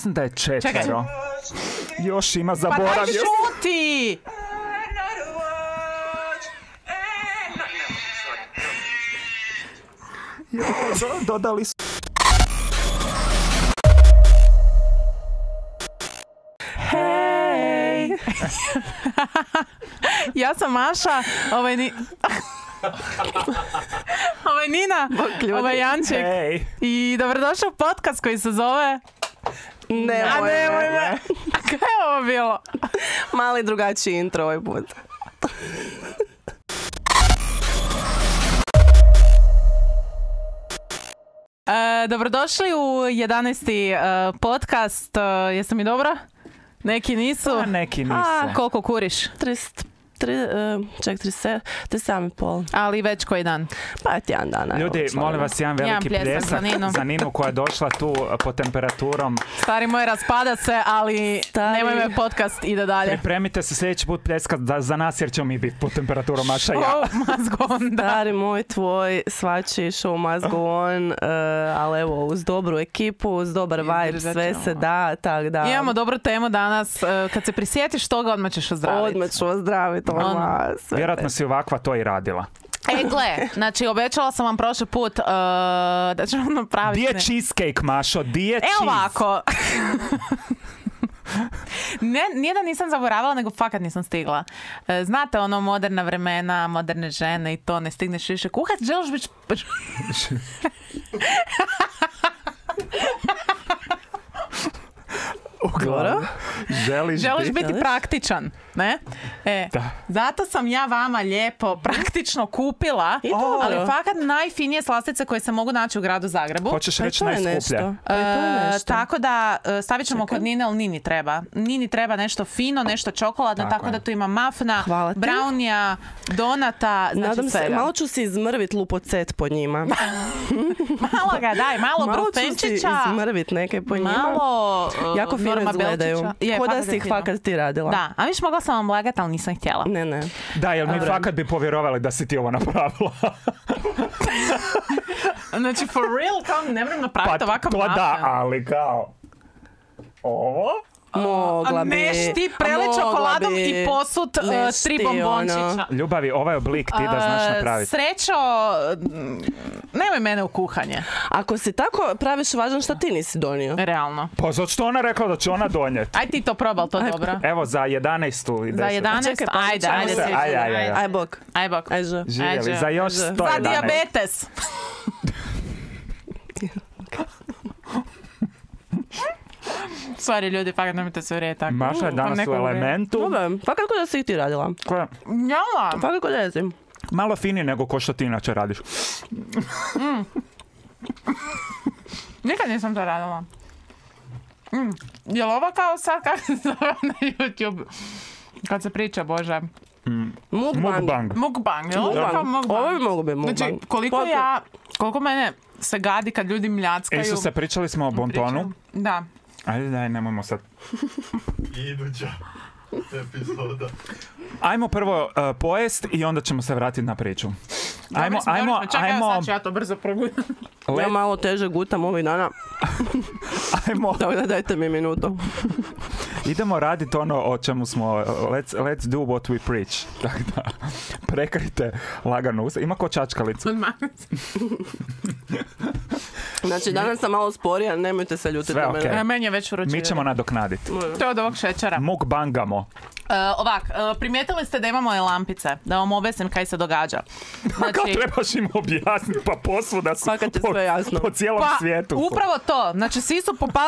Mislim da je četvero. Još ima, Pa daj zaboravio. šuti! Do- Dodali su. Hej! ja sam Maša, ovaj ni... ovaj Nina, ljudi. ovaj Janček. Ej, I dobrodošao u podcast koji se zove... Ne, A nemoj me! Kaj je ovo bilo? Mali drugačiji intro ovaj put. E, dobrodošli u 11. e, podcast. E, jesam mi dobro? Neki nisu. a neki nisu. A, koliko kuriš? 30, tri, e, ček, 37, 37 i pol. Ali već koji dan. Pa je tjedan dana. Ljudi, molim vas jedan veliki pljesak pljesak za Ninu. za Ninu koja je došla tu po temperaturom. Stari moj, raspada se, ali Stari. nemoj me podcast, ide dalje. Pripremite se sljedeći put pljeskat za, za nas jer ćemo mi biti po temperaturom Maša i ja. Oh, mazgon, da. Stari moj, tvoj, svači show must go on, e, ali evo, uz dobru ekipu, uz dobar vibe, sve se da, tak da. Imamo dobru temu danas. e, Kad se prisjetiš toga, odmah ćeš ozdraviti. Odmah ću ozdraviti, Ono. odmah. sve. Vjerojatno si ovakva to i radila. E, gle, znači, obećala sam vam prošli put e, da ćemo napraviti... Di je cheesecake, Mašo? Di je E cheese? ovako. Ne, nije da nisam zaboravila, nego fakat nisam stigla. E, Znate ono moderna vremena, moderne žene i to, ne stigneš više kuhat, želiš biti... Uglavnom, Želiš, Želiš biti? biti Želiš? praktičan, ne? E, Da. zato sam ja vama lijepo praktično kupila, dobro. ali fakat najfinije slastice koje se mogu naći u gradu Zagrebu. Hoćeš Pa reći najskuplje? Pa E, nešto. tako da e, stavit ćemo Čekaj. kod Nine, ali Nini treba. Nini treba nešto fino, nešto čokoladno, Tako tako, da tu ima mafna, Hvala ti. brownija, donata, znači Nadam se, svega. malo ću si izmrvit lupocet po njima. Malo ga daj, malo, Malo ću si izmrvit neke po njima. malo e, Jako fino izgledaju. Ko da si ih fakat ti radila. Da, a viš mogla sam vam lagat, ali nisam htjela. Ne, ne. Da, jel mi Dobro. fakat bi povjerovali da si ti ovo napravila? Znači, for real, kao ne moram napraviti ovakav Pa to da, ali kao... Ovo? Mogla bi. neš ti prele čokoladom bi. i posut Neš tri bombončića. ono. Ljubavi, ovaj oblik ti da znaš Uh, napraviti. Srećo, nemoj mene u kuhanje, Ako si tako praviš važan, šta ti nisi donio? realno. Pa zato što ona rekla da će ona donijeti. Aj ti to probal, to dobro. Evo za 11. i Za 10. 11, Čekaj, pa ajde, ajde, ajde. Aj bok, Aj bok. aj. Živjeli, Ajde. za još Ajde. 111. Za dijabetes. Sorry ljudi, fakat nemojte se uvrijeti tako. Maša je danas u Nekog uvrijedi. elementu. Dobro, fakat ko da si ih ti radila. koja je Jela. Fakat ko da si. malo finiji nego ko što ti inače radiš. Nikad nisam to radila. Mm. Je li ovo kao sad kako se zove na YouTube? Kad se priča, bože. Mukbang. Mukbang. Mukbang, je li ovo kao Mukbang. Ovo bi mogu biti mukbang. Znači, koliko ja, koliko mene se gadi kad ljudi mljackaju. Isuse, pričali smo o bontonu. Da. あれだよなももさ。いいのじゃ。epizoda. Ajmo prvo uh, pojest i onda ćemo se vratiti na priču. Ajmo, Dobri smo, ajmo, dobri smo. Čekaj, ajmo, sad ću ja to brzo progutam. Ja let, malo teže gutam ovih dana, ajmo, tako da dajte mi minutu. idemo raditi ono o čemu smo, let's, let's do what we preach. Tako da, prekrite lagano usta. Ima ko čačkalicu. Znači, danas sam malo sporija, nemojte se ljutiti Sve na mene. okej. E, Meni je već vruće. Mi ćemo nadoknaditi. To je od ovog šećera. Mukbangamo. E, ovak, e, primijetili ste da imamo i lampice, da vam objasnim kaj se događa. Kao Znači, trebaš im objasniti, pa posvuda su je po, sve jasno. po cijelom pa, svijetu. upravo to. Znači, svi su popali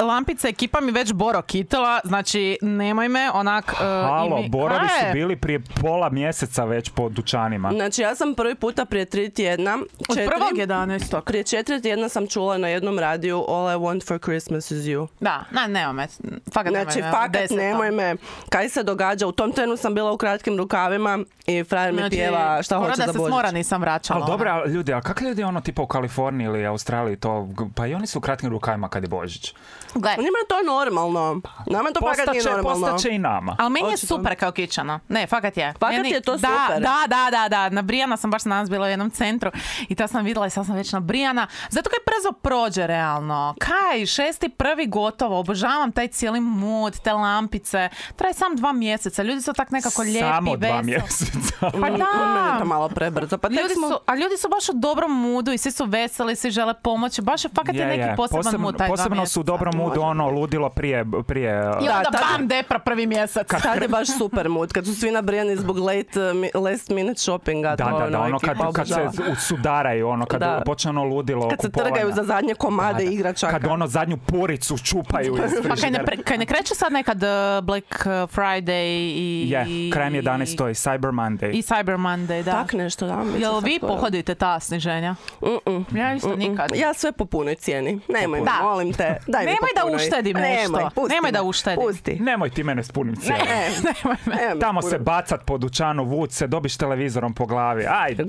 lampice, ekipa mi već Boro kitila, znači, nemoj me onak... e, Halo, i mi- borovi su je? bili prije pola mjeseca već po dućanima. Znači, ja sam prvi puta prije tri tjedna, Od četiri, prvog 11. prije četiri tjedna sam čula na jednom radiju All I want for Christmas is you. Da, na, nema me. Fakat Znači, nemoj me. fakat nemoj me. Kaj se događa? U tom trenu sam bila u kratkim rukavima i frajer mi Znači, pjeva šta hoće da za se Božić. s mora nisam vraćala. Ali dobro, ono. ljudi, a kako ljudi ono tipa u Kaliforniji ili Australiji to, pa i oni su u kratkim rukavima kad je Božić. Gle, Njima je to normalno. Nama to fakat nije Postaće, normalno. postaće i nama. Ali meni je Očito. super kao kičano. Ne, fakat je. Fakat Meni- je to da, super. Da, da, da, da. Nabrijana sam baš danas bila u jednom centru i to sam vidjela i sad sam već nabrijana. Zato kaj brzo prođe realno. Kaj, šesti prvi gotovo. Obožavam taj cijeli mood, te lampice. Traje sam dva mjeseca. Ljudi su tak nekako lijepi, Samo dva veseli. mjeseca. Pa Meni je to da. malo prebrzo. Pa Ljudi smo... su, a ljudi su baš u dobrom moodu i svi su veseli, svi žele pomoći. Baš je fakat je, Je, neki je. poseban Posebno- mood taj dva Posebno su u dobrom moodu ono ludilo prije, prije I Da, onda je- bam, depra prvi mjesec. Tad je baš super mood, kad su svi nabrijani zbog late, mi- last minute shoppinga. Da, to da, da, ono kad, ekipa kad se obožava. usudaraju, ono kad Da. počne ono ludilo Kad se trgaju za zadnje komade Da, da. igračaka. Kad ono zadnju puricu čupaju iz Pa kaj ne, kreće sad nekad uh, Black Friday i... Je, i- krajem 11. i Cyber Monday. I Cyber Monday, da. Tak nešto, da. Jel vi pohodite ta sniženja? Mm-mm. Ja isto nikad. Ja sve po punoj cijeni. Nemoj, Da. molim te. Daj mi Nemoj po da uštedim Nemoj, nešto. pusti Nemoj me. da uštedim. Pusti. Nemoj ti mene s punim cijelom. Ne, nemoj me Tamo se bacat po dućanu, vuć se, dobiš televizorom po glavi. Ajde.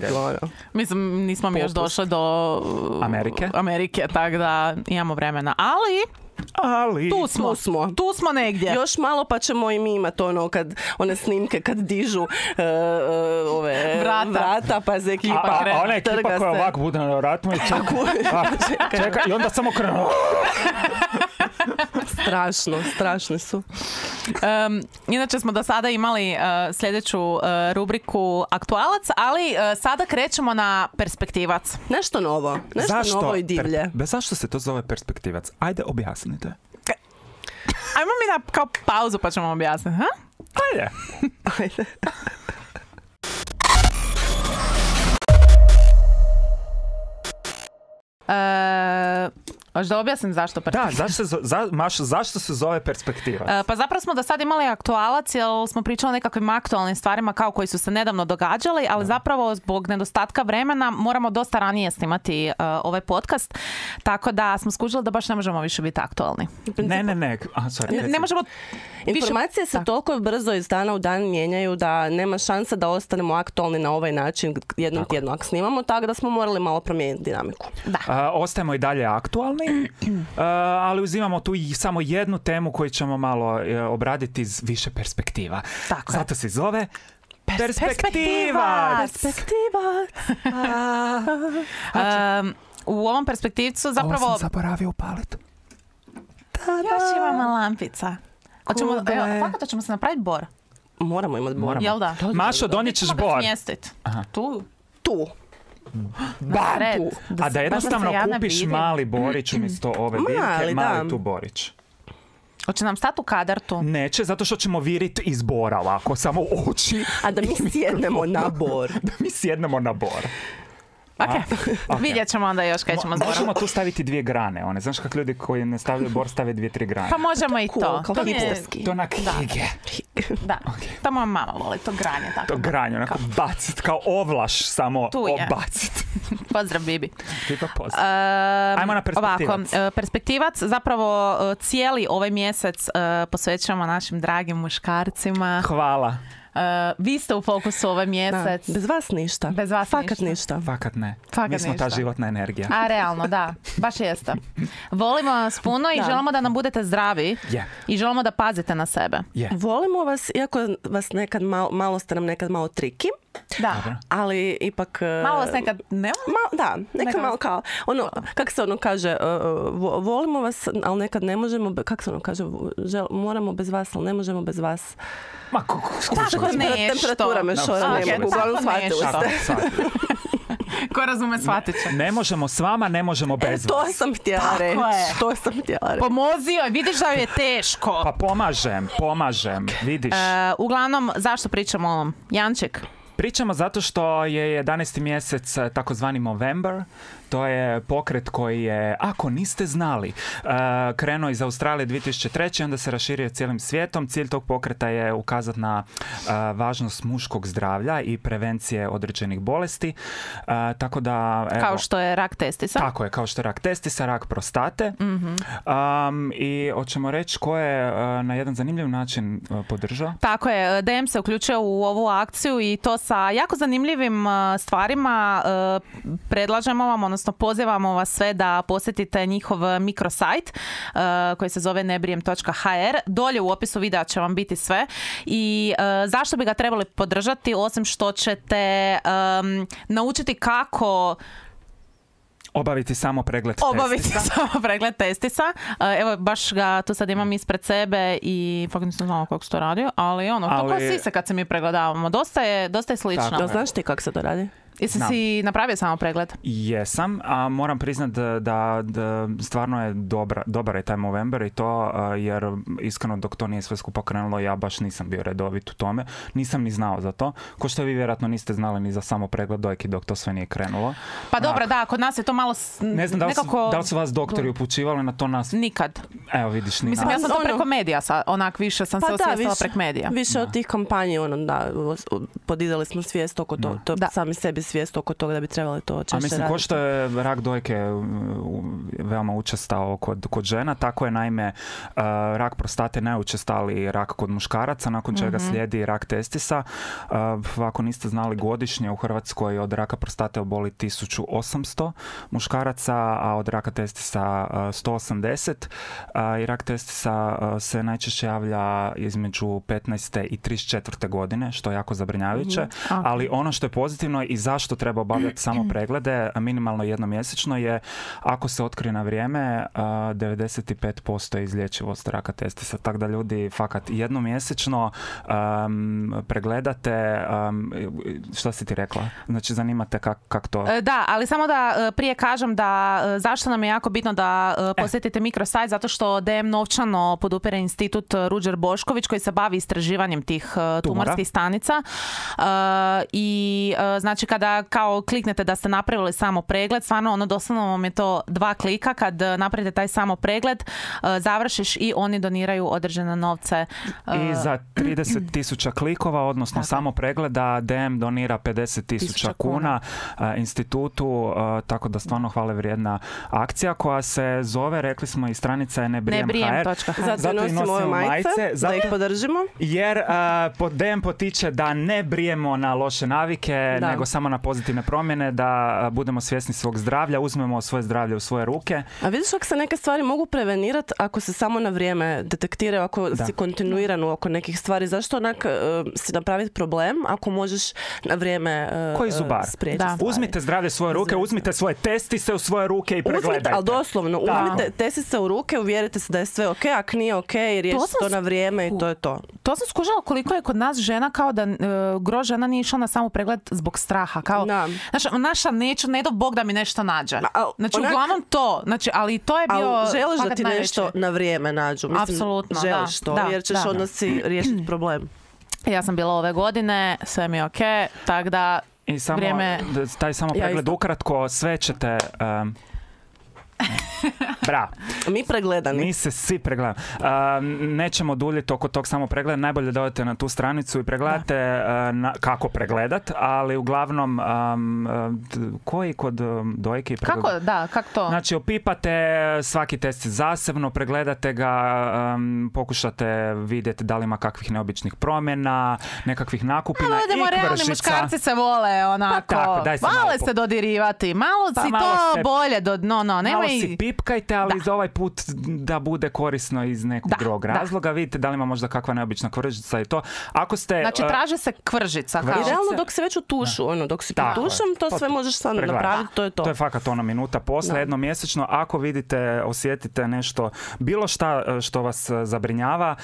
Mislim, nismo mi još došli do... Amerike? Amerike, tako da imamo vremena. Ali, Ali... tu smo. Tu smo. Tu smo negdje. Još malo pa ćemo i mi imati ono kad, one snimke kad dižu e, e, ove Vrata. vrata pa se A, ekipa a, a ona ekipa koja se. ovako bude na vratima i čeka, a, čeka i onda samo krenu. Strašno, strašni su. Em, inače smo do sada imali e, sljedeću e, rubriku aktualac, ali e, sada krećemo na perspektivac. Nešto novo, nešto novo i divlje. Per- Bez zašto se to zove perspektivac? Ajde, objasnite. Ajmo mi na kao pauzu pa ćemo objasniti. Ha? Ajde. Ajde. E, Hoćeš da objasnim zašto Da, zašto se, za, Mašo, zašto se zove perspektivac? E, Pa zapravo smo do sad imali aktualac jer smo pričali o nekakvim aktualnim stvarima kao koji su se nedavno događali, ali zapravo zbog nedostatka vremena moramo dosta ranije snimati e, ovaj podcast, tako da smo skužili da baš ne možemo više biti aktualni. Ne, ne, ne. A, sorry, Ne, ne možemo više... Informacije se Da. toliko brzo iz dana u dan mijenjaju da nema šanse da ostanemo aktualni na ovaj način jednom tjedno ako snimamo, tako da smo morali malo promijeniti dinamiku. A, ostajemo i dalje aktualni, a, ali uzimamo tu i samo jednu temu koju ćemo malo e, obraditi iz više perspektiva. Tako je. Zato se zove Perspektivac. Perspektivac. Em, u ovom perspektivcu Ovo zapravo... sam zaboravio upaliti. Još imamo lampica. Hoćemo, evo, fakat ćemo se napraviti bor. Moramo imati bor. Moramo. Jel da? Mašo, donijet ćeš bor. Tu. Tu. Red. A da jednostavno se ja ne kupiš mali borić umjesto ove biljke, mali tu borić. Hoće nam stati u kadar tu. Neće, zato što ćemo virit iz bora ovako, samo oči, A da mi sjednemo na bor. da mi sjednemo na bor. Ok. ok. Vidjet ćemo onda još kaj ćemo Mo- zborom. Možemo tu staviti dvije grane, one, znaš kako ljudi koji ne stavljaju bor stave dvije, tri grane. Pa možemo i Cool, to. kao To hipsterski. To onak hige, Da. To moja mama voli, to granje tako. to granje, onako bacit, kao ovlaš samo Tu je. obacit. Pozdrav Bibi. Tipa pozdrav. Um, Ajmo na perspektivac. Ovako, perspektivac, zapravo e, cijeli ovaj mjesec e, posvećujemo našim dragim muškarcima. Hvala. E, vi ste u fokusu ovaj Da, mjesec. bez vas ništa. Bez vas Fakat ništa. ništa. Fakat ne. Fakat Mi smo ta životna energija. A realno, da, baš jeste. Volimo vas puno i Da. želimo da nam budete zdravi Je, i želimo da pazite na sebe. je. Volimo vas, iako vas nekad malo, malo ste nam nekad malo triki, Da. Dobro. ali ipak... e, Malo vas nekad ne Ma, da, neka Neka malo kao, ono, kako se ono kaže, e, e, vo- volimo vas, ali nekad ne možemo, kako se ono kaže, žel- moramo bez vas, ali ne možemo bez vas. Ma, ko, ko, skušaj. Tako nešto. Temperatura me šora, ne mogu, uglavnom shvatili ste. Ko razume, shvatit će. Ne možemo s vama, ne možemo E, bez to vas. sam htjela Tako reći, je. to sam htjela reći. Pomozio je, vidiš da joj je teško. Pa pomažem, pomažem, vidiš. E, uglavnom, zašto pričamo o ovom? Janček. Pričamo zato što je 11. mjesec eh, takozvani Movember. To je pokret koji je, ako niste znali, eh, krenuo iz Australije 2003. onda se raširio cijelim svijetom. Cilj tog pokreta je ukazati na eh, važnost muškog zdravlja i prevencije određenih bolesti. Eh, tako da, evo, Kao što je rak testisa. Tako je, kao što je rak testisa, rak prostate. Mhm. Um, I hoćemo reći ko je na jedan zanimljiv način podržao. Tako je, DM se uključio u ovu akciju i to sa jako zanimljivim uh, stvarima uh, predlažemo vam, odnosno odnosno pozivamo vas sve da posjetite njihov mikrosajt uh, koji se zove nebrijem.hr. Dolje u opisu videa će vam biti sve. I uh, zašto bi ga trebali podržati, osim što ćete um, naučiti kako Obaviti samo pregled obaviti testisa. samo pregled testisa. Evo, baš ga tu sad imam ispred sebe i fakt nisam znala kako se to radi, ali ono, to ko Ali- sise kad se mi pregledavamo. Dosta je, dosta je slično. Tako Jel znaš ti kako se to radi? Jesi si napravio samo pregled? Jesam, a moram priznat da, da, da stvarno je dobra, dobar je taj Movember i to a, jer iskreno dok to nije sve skupa krenulo ja baš nisam bio redovit u tome. Nisam ni znao za to. Ko što vi vjerojatno niste znali ni za samo pregled dojki dok to sve nije krenulo. Pa dobro, da, kod nas je to malo s- Ne znam da li, su, nekako... da li su vas doktori upućivali na to nas... Nikad. Evo vidiš, ni Mislim, nas. ja sam to Ono- preko medija, sa, onak više sam se osvijestila preko medija. Više od tih kampanji, ono, da, podizali smo svijest oko to, to Da. sami sebi svijest oko toga da bi trebali to češće A mislim, raditi. ko što je rak dojke veoma učestao kod, kod žena, tako je naime uh, rak prostate najučestaliji rak kod muškaraca, nakon čega Mhm. slijedi rak testisa. Uh, ako niste znali godišnje u Hrvatskoj od raka prostate oboli 1800 muškaraca, a od raka testisa uh, 180. Uh, I rak testisa uh, se najčešće javlja između 15. i 34. godine, što je jako zabrinjavajuće. Ok. Ali ono što je pozitivno i zašto treba obavljati samo preglede, a minimalno jednomjesečno je ako se otkrije na vrijeme, a, 95% je izlječivost raka testisa. Tako da ljudi fakat jednomjesečno um, pregledate, um, šta si ti rekla? Znači zanimate kak, kak to... E, Da, ali samo da e, prije kažem da e, zašto nam je jako bitno da e, posjetite mikrosajt, zato što DM novčano podupire institut e, Ruđer Bošković koji se bavi istraživanjem tih e, tumorskih stanica. E, I e, znači kada kao kliknete da ste napravili samo pregled, stvarno ono doslovno vam je to dva klika kad e, napravite taj samo pregled, e, završiš i oni doniraju određene novce. e, I za 30 tisuća klikova, odnosno Tako. samo pregleda, DM donira 50 tisuća kuna institutu, tako da stvarno hvale vrijedna akcija koja se zove, rekli smo i stranica je nebrijem.hr. Zato, Zato i nosimo ove nosimo majice, da ih podržimo. Jer po- DM potiče da ne brijemo na loše navike, Da. nego samo na pozitivne promjene, da budemo svjesni svog zdravlja, uzmemo svoje zdravlje u svoje ruke. A vidiš kako se neke stvari mogu prevenirati ako se samo na vrijeme detektiraju, ako Da. si kontinuirano oko nekih stvari. Zašto onak e, si napraviti problem ako možeš na vrijeme e, Koji zubar. spriječiti Da. stvari? Uzmite zdravlje u svoje ruke, uzmite svoje testise u svoje ruke i pregledajte. Uzmite, ali doslovno, Da. uzmite tesice u ruke, uvjerite se da je sve ok, ako nije ok, riješite To to na vrijeme i to je to. To sam skužila koliko je kod nas žena kao da e, gro žena nije išla na samo pregled zbog straha. Kao, Da. Znaš, naša neću, ne do Bog da mi nešto nađe. Znači, onak- uglavnom to. Znači, ali to je bio Ali želiš da ti najveći. nešto na vrijeme nađu. Mislim, Apsolutno, želiš da, to, da, jer ćeš da. onda si riješiti problem. Ja sam bila ove godine, sve mi je ok, tako da I samo, Vrijeme- taj samo Ja pregled isto. ukratko, sve ćete... Um, Bra, Mi pregledani. mi se svi pregledamo. Um, nećemo duljiti oko tog samo pregleda. Najbolje da odete na tu stranicu i pregledate uh, na, kako pregledat, ali uglavnom um, uh, koji kod um, dojke pregled- kako, da, kako to? Znači, opipate svaki test zasebno, pregledate ga, um, pokušate vidjeti da li ima kakvih neobičnih promjena, nekakvih nakupina idemo, i realni kvržica. muškarci se vole onako, Pa tako, daj se malo se dodirivati, malo Pa si malo to se- bolje, do, no, no, Malo si pipkajte, ali Da. za ovaj put da bude korisno iz nekog Da, drugog da. razloga. Vidite da li ima možda kakva neobična kvržica i to. Ako ste... Znači, uh, traže se kvržica. kao. I Kvržica. realno dok si već u tušu, ono, dok si tušem, to sve možeš stvarno pregledaj. napraviti, to je to. To je fakat ono minuta posle, Da. jednom mjesečno. Ako vidite, osjetite nešto, bilo šta e, što vas e, zabrinjava,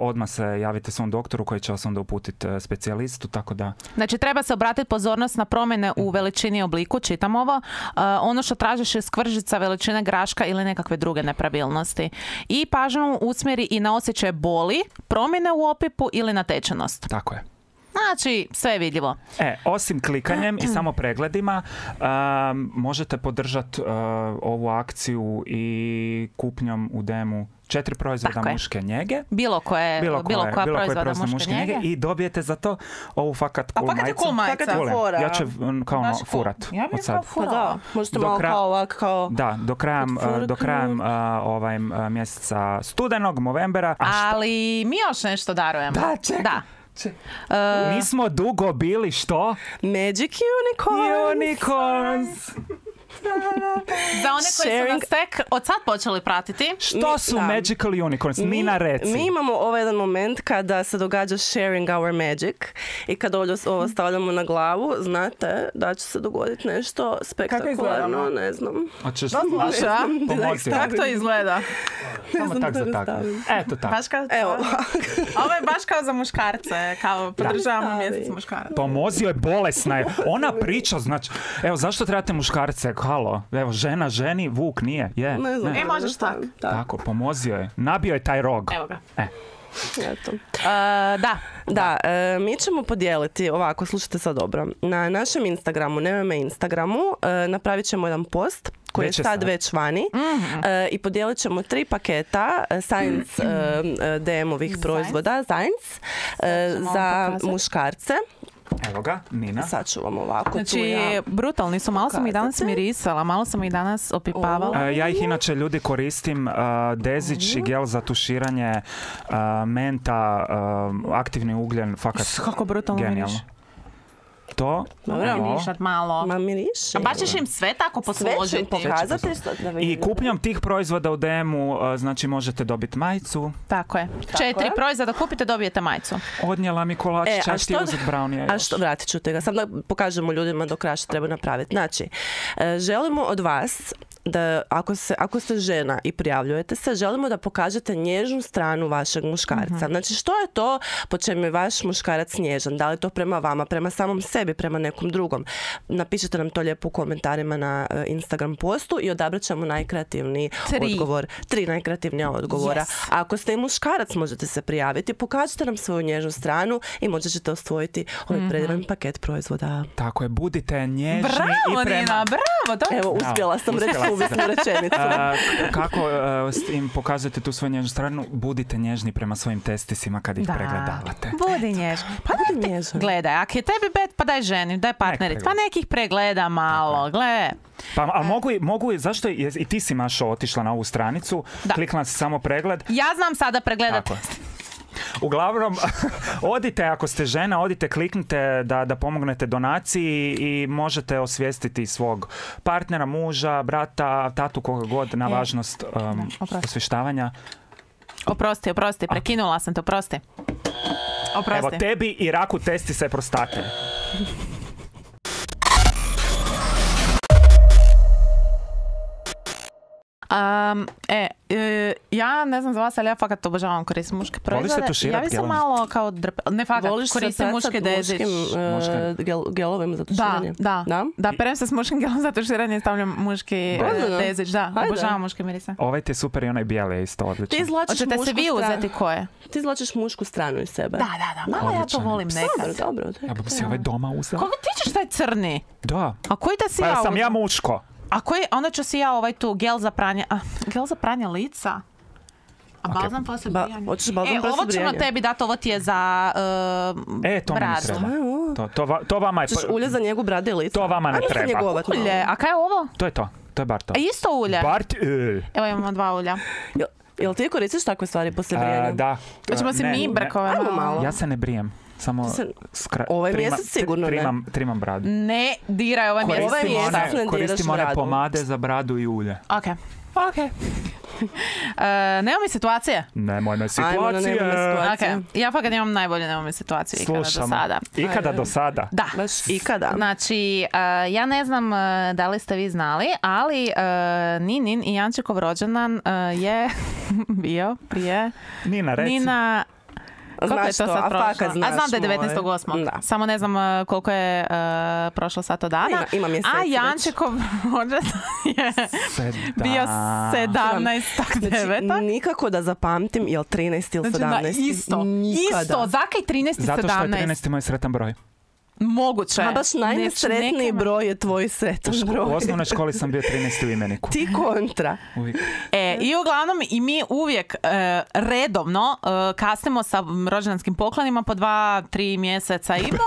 odmah se javite svom doktoru koji će vas onda uputiti e, specijalistu, tako da... Znači treba se obratiti pozornost na promjene u veličini i obliku, čitam ovo. Ono što tražiš je skvržica veličine graška ili nekakve druge nepravilnosti. I pažnju usmjeri i na osjećaj boli, promjene u opipu ili na tečenost. Tako je. Znači, sve je vidljivo. E, osim klikanjem i samo pregledima, um, možete podržati uh, ovu akciju i kupnjom u demu četiri proizvoda Tako je. muške njege. Bilo koje, bilo, Bilo, koje, koja bilo proizvoda proizvod muške njege. i dobijete za to ovu fakat A cool fakat je majicu. cool majica. Fakat je Volim. fora. Ja ću mm, kao ono, cool. furat Ja bi od sad. kao Pa furala. da, možete Do malo kraja- kao ovak, kao... Da, do kraja, Kod uh, do kraja furka. uh, ovaj uh, mjeseca studenog, novembera. A šta? Ali mi još nešto darujemo. Da, čekaj. Da. Če- E, Nismo dugo bili što? Magic Unicorn! Unicorns! Za one koji su Sharing- nas tek od sad počeli pratiti. Što Mi- su da. Magical Unicorns? Nina, reci. Mi imamo ovaj jedan moment kada se događa sharing our magic i kada ovo, ovo stavljamo na glavu, znate da će se dogoditi nešto spektakularno, izgledamo? ne znam. Hoćeš pomozi. Kako to izgleda? Samo znam tak za ne tak. Eto tako. Baš kao Evo, Ovo je baš kao za muškarce, kao podržavamo mjesec muškaraca. Pomozio je bolesna je. Ona priča, znači, evo zašto trebate muškarce? Halo, evo žena ženi, vuk nije. Je. ne znam. ne. E, možeš tak. Tako, pomozio je. Nabio je taj rog. Evo ga. E, Eto. E, da, Da, e, mi ćemo podijeliti ovako, slušajte sad dobro. Na našem Instagramu, ne me Instagramu, e, napravit ćemo jedan post koji Već je sad sad. već vani e, i podijelit ćemo tri paketa Science e, DM-ovih proizvoda, Science, za pokazati. muškarce. Evo ga, Nina. Sad ću vam ovako tu znači ja. brutalni su, malo sam ih danas mirisala, malo sam ih danas opipavala. E, ja ih inače ljudi koristim, uh, dezić i gel za tuširanje, uh, menta, uh, aktivni ugljen, fakat Kako brutalno genijalno. miriš. To, Dobro. evo. Mirišat malo. Ma miriši. A baš ćeš im sve tako Sve ću posložiti. pokazati da I kupnjom tih proizvoda u DM-u, uh, znači možete dobiti majicu. Tako je. Četiri je. proizvoda kupite, dobijete majicu. Odnijela mi kolač, E, a čas ti što- uzet brownie. A što, vratit ću te ga. Sad da pokažemo ljudima do kraja što treba napraviti. Znači, e, želimo od vas da ako, se, ako ste žena i prijavljujete se, želimo da pokažete nježnu stranu vašeg muškarca. Znači, što je to po čemu je vaš muškarac nježan? Da li to prema vama, prema samom sebi, prema nekom drugom? Napišite nam to lijepo u komentarima na e, Instagram postu i odabrat ćemo najkreativniji Tri. odgovor. Tri najkreativnija odgovora. Yes. A ako ste i muškarac, možete se prijaviti, pokažite nam svoju nježnu stranu i možda ćete osvojiti ovaj predivan paket proizvoda. Tako je, budite nježni Bravo, i prema... Nina, bravo. To je Evo, uspjela sam reći suvislu rečenicu. A, kako uh, s- im pokazujete tu svoju nježnu stranu? Budite nježni prema svojim testisima kad ih Da. pregledavate. Budi nježan. Pa Budi nježan. Gledaj, ako je tebi bet, pa daj ženi, daj partneri. Pa nekih pregleda malo, gle. Pa, ali mogu, i- mogu, i- zašto je, i ti si Mašo otišla na ovu stranicu, Da. kliknula si samo pregled, Ja znam sada pregledati. Tako. Uglavnom, odite ako ste žena, odite kliknite da, da pomognete donaciji i možete osvijestiti svog partnera, muža, brata, tatu, koga god na E, važnost um, osvještavanja. Oprosti, oprosti, prekinula sam te, oprosti. Oprosti. Evo tebi i raku testi se prostate. Um, e, e, ja ne znam za vas, ali ja fakat obožavam koristiti muške Voliš se proizvode. tuširat Ja bi se malo kao drpe... Ne fakat, Voliš se koristim muške dezić. muškim, e, gel, gelovima za Da, tuširanje? da, Da? da. perem se s muškim gelom za tuširanje i stavljam muški dezić. Da, Ajde. obožavam muške mirise. Ovaj ti je super i onaj bijeli je isto odličan. Ti izvlačiš Hoćete se mušku vi stranu- uzeti koje? Ti izvlačiš mušku stranu iz sebe. Da, da, da. Malo ja to volim Dobro, nekad. dobro. Ja bih si ovaj doma uzela. Kako ti ćeš taj crni? Da. A koji da si Pa ja ja sam ja muško. A koji, onda ću si ja ovaj tu gel za pranje, a, gel za pranje lica? A Ok. balzam poslije Ba- brijanja? hoćeš balzam e, ovo ćemo brijanja? tebi dati, ovo ti je za uh, E, to meni bradu. treba. Evo. To, to, va- to vama je... Ćeš ulje za njegu brade i lica? To vama ne Ajmo se treba. njegovat malo. Ulje, a kaj je ovo? To je to. To je bar to. A isto ulje? Bart, e, Evo imamo dva ulja. Jel, jel ti koristiš takve stvari poslije brijanja? da. Hoćemo si Ne, mi brkove Ajmo malo. Ja se ne brijem. Samo skra- Ovaj trimam- mjesec sigurno ne. trimam, trimam bradu. Ne, diraj ovaj mjesec. Ovaj mjesec one, ne diraš koristim one bradu. pomade za bradu i ulje. Ok. Ok. E, nema mi situacije. Nemoj me situacije. nemoj me situacije. Ok. Ja fakat imam najbolje nema mi situaciju ikada do sada. Ikada do sada. Da. Baš ikada. Znači, e, ja ne znam e, da li ste vi znali, ali Ninin i Jančekov rođendan je bio prije Nina, reci. Nina... Je Znaš to to, sad a fakat znaš a znam da je moj. 19.8. Da. Samo ne znam e, koliko je e, prošlo sat od dana. Ima- ima a. Jančekov rođendan je Sedam. bio 17. Znači, 9. nikako da zapamtim jel 13 ili 17. Znači, na isto, Nikada. isto, zakaj 13 i 17? Zato što je 13. moj sretan broj. Moguće. A baš najnesretniji neke- broj je tvoj sretan U broj. osnovnoj školi sam bio 13. u imeniku. Ti kontra. Uvijek. E, I uglavnom i mi uvijek e, redovno e, kasnimo sa rođendanskim poklonima po dva, tri mjeseca i nekad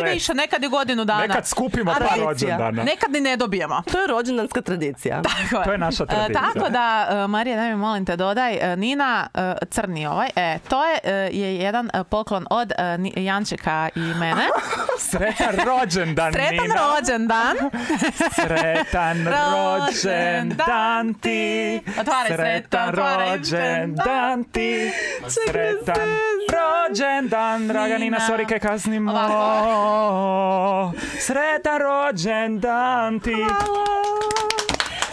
i više, nekad i godinu dana. Nekad skupimo A par rođendana. Nekad ni ne dobijemo. To je rođendanska tradicija. Tako To je naša E, tradicija. tako da, e, Marija, daj mi molim te dodaj, e, Nina, crni ovaj, e, to je, je jedan poklon od Jančeka i mene. Sretan rođendan, Sretan Nina. rođendan! Sretan rođendan ti. Otvaraj Sretan rođendan ti. Sretan rođendan, draga Nina, Nina. sorry kaj kasnimo. Sretan rođendan ti.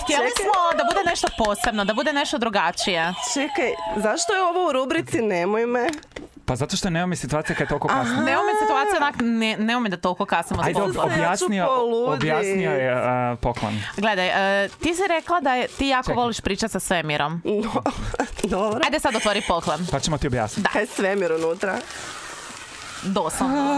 Htjeli smo da bude nešto posebno, da bude nešto drugačije. Čekaj, zašto je ovo u rubrici Nemoj me? Pa zato što nema mi situacija kad je toliko kasno. Ne mi situacija onak, ne, ne mi da toliko kasnimo za Ajde, ob- objasnio, objasnio je uh, poklon. Gledaj, e, ti si rekla da je, ti jako Čekaj. voliš pričati sa svemirom. No, dobro. Ajde sad otvori poklon. Pa ćemo ti objasniti. Kaj je svemir unutra? Doslovno.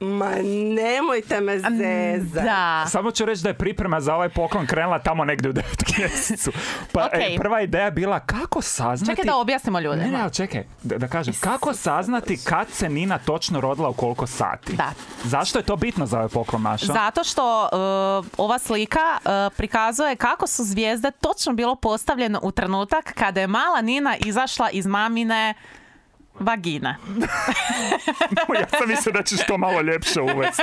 Ma nemojte me zezati. Da. Samo ću reći da je priprema za ovaj poklon krenula tamo negdje u devetom mjesecu. Pa Ok. e, prva ideja je bila kako saznati... Čekaj da objasnimo Ne, ljudima. ne, ali čekaj, da, da kažem, kako saznati kad se Nina točno rodila u koliko sati? Da. Zašto je to bitno za ovaj poklon, Maša? Zato što e, ova slika e, prikazuje kako su zvijezde točno bilo postavljene u trenutak kada je mala Nina izašla iz mamine vagine. ja sam mislio da ćeš to malo ljepše uvesti.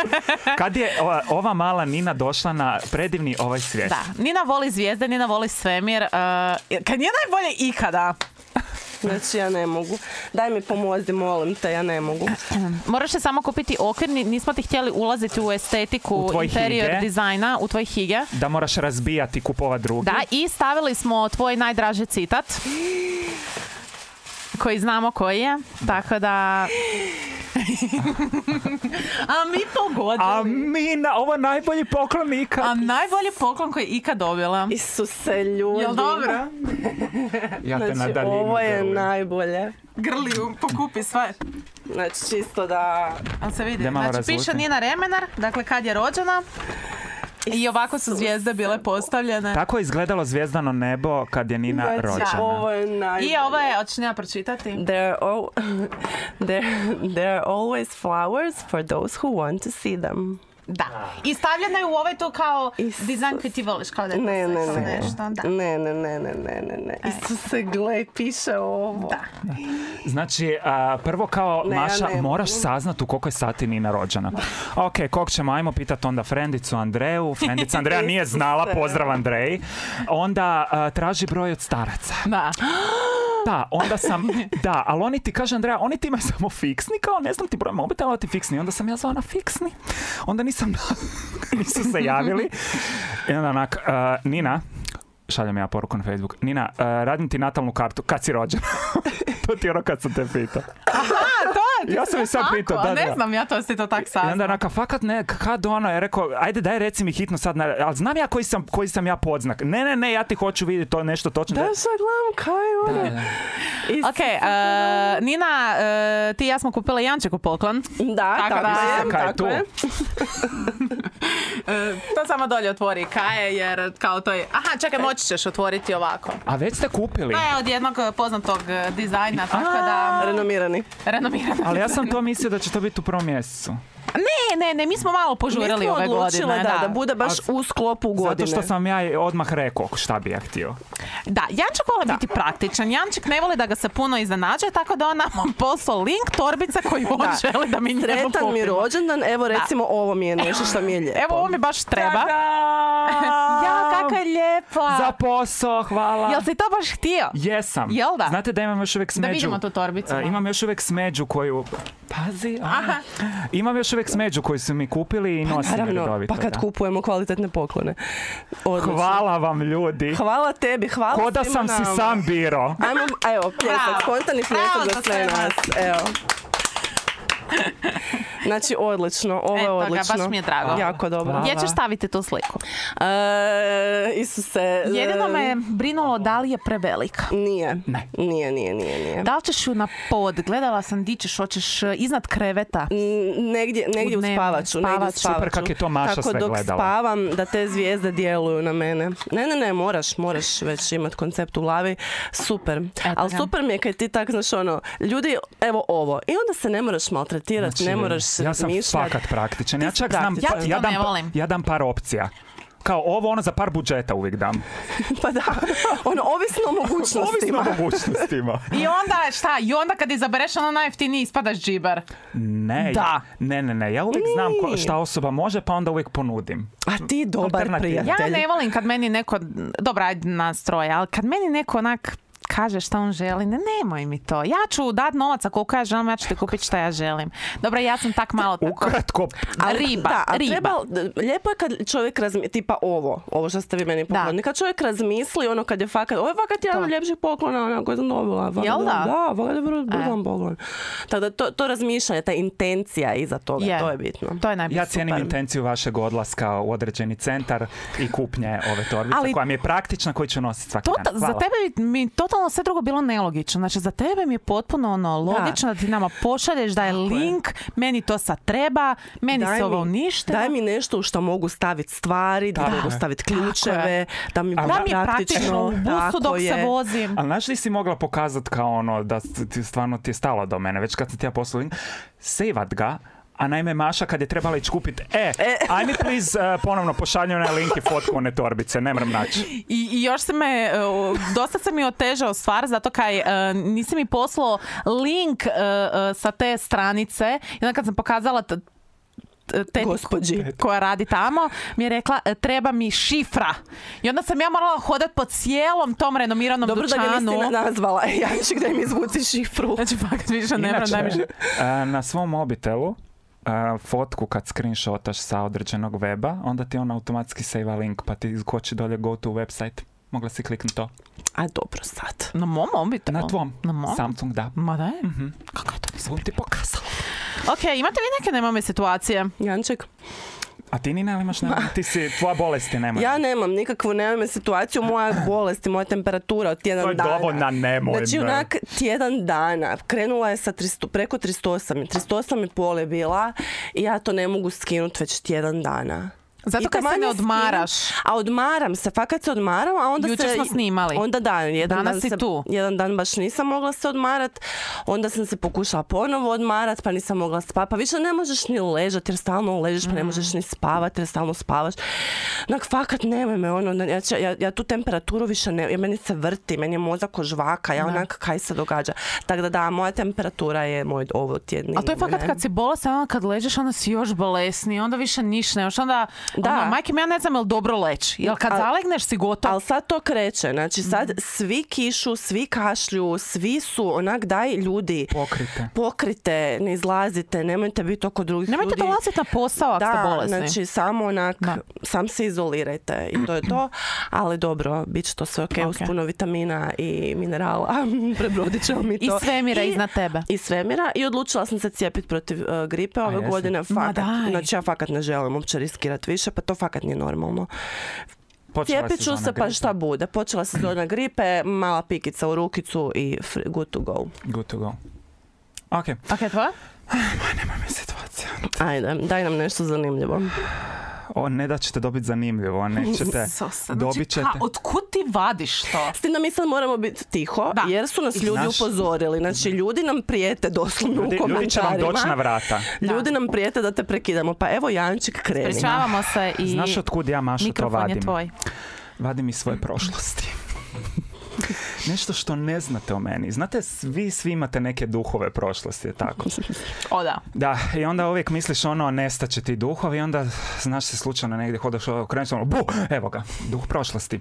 Kad je ova, ova mala Nina došla na predivni ovaj svijet? Da, Nina voli zvijezde, Nina voli svemir. e, kad nije najbolje ikada. Znači ja ne mogu. Daj mi pomozi, molim te, ja ne mogu. Moraš se samo kupiti okvir, ni- nismo ti htjeli ulaziti u estetiku U interior hige. dizajna, u tvoj hige. Da moraš razbijati, kupova drugi. Da, i stavili smo tvoj najdraži citat. Koji znamo koji je, tako da... A mi pogodili. A Mina, ovo je najbolji poklon ikad. A najbolji poklon koji je ikad dobila. Isuse, ljudi. Jel dobro? Ja te na Znači, daljinu ovo je delujem. najbolje. Grli, pokupi sve. Znači, čisto da... Ali se vidi. Znači, piše razvučem. Nina Remenar, dakle kad je rođena. I ovako su zvijezde bile postavljene. Tako je izgledalo zvijezdano nebo kad je Nina Znači, rođena. ovo je najbolje. I ovo je, hoćeš ja pročitati? There are, there, there are always flowers for those who want to see them. Da. I stavljena je u ovaj tu kao Isus. dizajn koji ti voliš, kao da je to Ne, ne, ne. nešto. Da. Ne, ne, ne, ne, ne, ne, ne. Isuse, gle, piše ovo. Da. Znači, a, prvo kao Ne, Maša, moraš saznat u koliko je sati Nina rođena. Ok, kog ćemo, ajmo pitat onda Frendicu Andreju. Frendica Andreja nije znala, pozdrav Andreji. Onda a, traži broj od staraca. Da. Da, onda sam, da, ali oni ti, kaže Andreja, oni ti imaju samo fiksni, kao ne znam ti broj mobitela, ti fiksni. Onda sam ja zvao na fiksni. Onda nisam, nisu se javili. I onda onak, a, Nina, šaljem ja poruku na Facebook, Nina, a, radim ti natalnu kartu, kad si rođena? to ti je ono kad sam te pitao. A, to je, Ja sam sad tako, pitao, da, ne da. znam, ja to si to tak I onda onaka, fakat ne, kad ono, je rekao, ajde daj reci mi hitno sad, na- ali znam ja koji sam, koji sam ja podznak. Ne, ne, ne, ja ti hoću vidjeti to nešto točno. Da, sad gledam kaj ono. Isuse. Ok, e, Nina, e, ti i ja smo kupile Jančeku poklon. Da, Tako tako, da- je, Kaj je tako tu? je. E, to samo dolje otvori kaje, jer kao to je... Aha, čekaj, moći ćeš otvoriti ovako. A već ste kupili. To je od jednog poznatog dizajna, tako da... Renomirani. Renomirano. Ali ja sam to mislio da će to biti u prvom mjesecu. Ne, ne, ne, mi smo malo Mi požurili smo ove godine. da, da bude baš u sklopu godine. Zato što sam ja odmah rekao šta bi ja htio. Da, Janček voli biti praktičan. Janček ne voli da ga se puno iznenađuje, tako da on nam poslao link torbice koju on Da. želi da mi njemu Sretan mi rođendan, evo recimo ovo mi je nešto što mi je lijepo. Evo, ovo mi baš treba. Ja, kakva je lijepa. Za posao, hvala. Jel si to baš htio? Jesam. Jel da? Znate da imam još uvijek Da smeđu. vidimo tu torbicu. E, imam još uvijek smeđu koju... Pazi. Imam još uvijek smeđu koju su mi kupili i nosim je Naravno, redovito. pa kad da. kupujemo kvalitetne poklone. Odlično. Hvala vam ljudi. Hvala tebi, hvala Ko da svima sam si nama. sam biro. Ajmo, evo, pljesak, spontani pljesak za sve nas. Evo. Znači, odlično, ovo je Eto ga, odlično. baš mi je drago. Jako dobro. Gdje ćeš staviti tu sliku? E, Isuse. Jedino e, me je brinulo da li je prevelika. Nije. Ne. Nije, nije, nije, nije. Da li ćeš ju na pod? Gledala sam di ćeš, hoćeš e, iznad kreveta. N- Negdje, negdje u spavaču, negdje u spavač. spavaču. Super kak je to Maša Tako sve dok gledala. spavam da te zvijezde djeluju na mene. Ne, ne, ne, moraš, moraš već imat koncept u glavi. Super. Ali ga. super mi je kad ti tak, znaš ono, ljudi, evo ovo. I onda se ne moraš maltretirati, ne moraš se Znači, ja sam fakat praktičan. Ja čak znam. Ja ti ja dam, pa- volim. ja dam par opcija. Kao ovo, ono za par budžeta uvijek dam. Pa da, ono, ovisno o Ovisno mogućnostima. o mogućnostima. I onda šta? I onda kad izabereš ono najjeftiniji ispadaš džiber. Ne, Da. ja- ne, ne, ne. Ja uvijek znam ko- šta osoba može, pa onda uvijek ponudim. A ti dobar prijatelj. Ja ne volim kad meni neko, dobra, ajde nas troje, ali kad meni neko onak kaže šta on želi, ne, nemoj mi to. Ja ću dat novaca koliko ja želim, ja ću ti kupiti šta ja želim. Dobro, ja sam tak malo tako. Ukratko, riba, da, ali riba. Treba, lijepo je kad čovjek razmisli, tipa ovo, ovo što ste vi meni poklonili, kad čovjek razmisli, ono kad je fakat, ovo je fakat jedan od ljepših poklona ono, koje sam dobila. fakat Jel da? Da, fakat je vrlo brutalno poklon. Tako da to, to razmišljanje, ta intencija iza toga, Je. to je bitno. To je ja cijenim super. intenciju vašeg odlaska u određeni centar i kupnje ove torbice Ali- koja mi je praktična, koju ću nositi svaki Tota- dan. za Hvala. tebe bi mi totalno sve drugo bilo nelogično. Znači, za tebe mi je potpuno ono logično da, ti nama pošalješ da je link, meni to sad treba, meni Daj se ovo uništilo. Daj mi nešto u što mogu staviti stvari, da Tako mogu je. staviti Tako ključeve, je. da mi A bude da mi je praktično u busu Tako dok se je. vozim. Ali znaš li si mogla pokazati kao ono da ti stvarno ti je stalo do mene, već kad sam ti ja poslao link, sejvat ga, a naime Maša kad je trebala ići kupiti, e, aj mi please uh, ponovno pošalju onaj link i fotku one torbice, ne mram naći. I, I još se me, e, o, dosta se mi otežao stvar, zato kaj e, nisi mi poslao link e, e, sa te stranice i onda kad sam pokazala t- t- teti Gospođi. koja radi tamo, mi je rekla e, treba mi šifra. I onda sam ja morala hodat po cijelom tom renomiranom Dobro da ga dućanu. nisi na- nazvala. Janček da mi izvuci šifru. Znači, fakat više ne moram, Inače, uh, na svom mobitelu uh, fotku kad screenshotaš sa određenog weba, onda ti on automatski sejva link pa ti skoči dolje go to website. Mogla si kliknuti to. A dobro sad. Na mom mobitelu? Na tvom. Na mom? Samsung, da. Ma daj. Mhm. Kako je to nisam ti pokazala. Ok, imate vi neke nemame situacije? Janček. A ti Nina imaš nema? Ti si, tvoja bolest je nema. Ja nemam nikakvu nemam situaciju, moja bolest i moja temperatura od tjedan To je dana. dovoljna nemoj Znači, onak, tjedan dana. Krenula je sa 300, preko 308. 308 i pol je bila i ja to ne mogu skinuti već tjedan dana. Zato kad se ne odmaraš. A odmaram se, fakat se odmaram, a onda Jučer se... smo snimali. Onda da, jedan Danas dan si se, tu. Jedan dan baš nisam mogla se odmarat, onda sam se pokušala ponovo odmarat, pa nisam mogla spavati. Pa više ne možeš ni ležati jer stalno ležiš, pa ne Mm. možeš ni spavati jer stalno spavaš. Onak, fakat nemoj me, ono, ja, ja, ja tu temperaturu više ne, ja, meni se vrti, meni je mozak žvaka, ja onak, kaj se događa. Tako da da, moja temperatura je moj ovo tjedni. A to je fakat ne. kad si bolestan, onda kad ležeš, onda si još bolesniji, onda više niš nemaš, onda, Da. ono, majke mi, ja ne znam jel dobro leći. Jel kad Al- zalegneš si gotov? Ali sad to kreće, znači sad Mhm. svi kišu, svi kašlju, svi su onak daj ljudi Pokrite. pokrite, ne izlazite, nemojte biti oko drugih Nemojte ljudi. dolaziti na posao ako ste Da, bolesni. znači samo onak, Da. sam se izolirajte i to je to, ali dobro, bit će to sve ok, uz Ok. puno vitamina i minerala, prebrodit ćemo mi I to. svemira iznad tebe. I svemira i odlučila sam se cijepiti protiv uh, gripe ove godine. Fakat, znači ja fakat ne želim uopće riskirati više, pa to fakat nije normalno. Cijepit ću se pa šta bude. Počela sezona gripe, mala pikica u rukicu i free- good to go. Good to go. Ok, Ok, tvoja? nema mi situacija. Ajde, daj nam nešto zanimljivo. O, ne da ćete dobiti zanimljivo, a nećete. Dobit znači, ćete. ka, otkud ti vadiš to? S tim da mi sad moramo biti tiho, Da. jer su nas ljudi Znaš- upozorili. Znači, ljudi nam prijete doslovno Ljudi, u ljudi će vam komentarima. doći na vrata. Ljudi nam prijete da te prekidamo. Pa evo Jančik kreni. Pričavamo se i Znaš od kud ja Maša to mikrofon je vadim? tvoj. Vadim iz svoje prošlosti. Nešto što ne znate o meni. Znate, svi, svi imate neke duhove prošlosti, je tako? O da. Da, i onda uvijek misliš ono, nestaće ti duhovi, i onda, znaš se slučajno negdje hodaš, okreneš ono, bu, evo ga, duh prošlosti.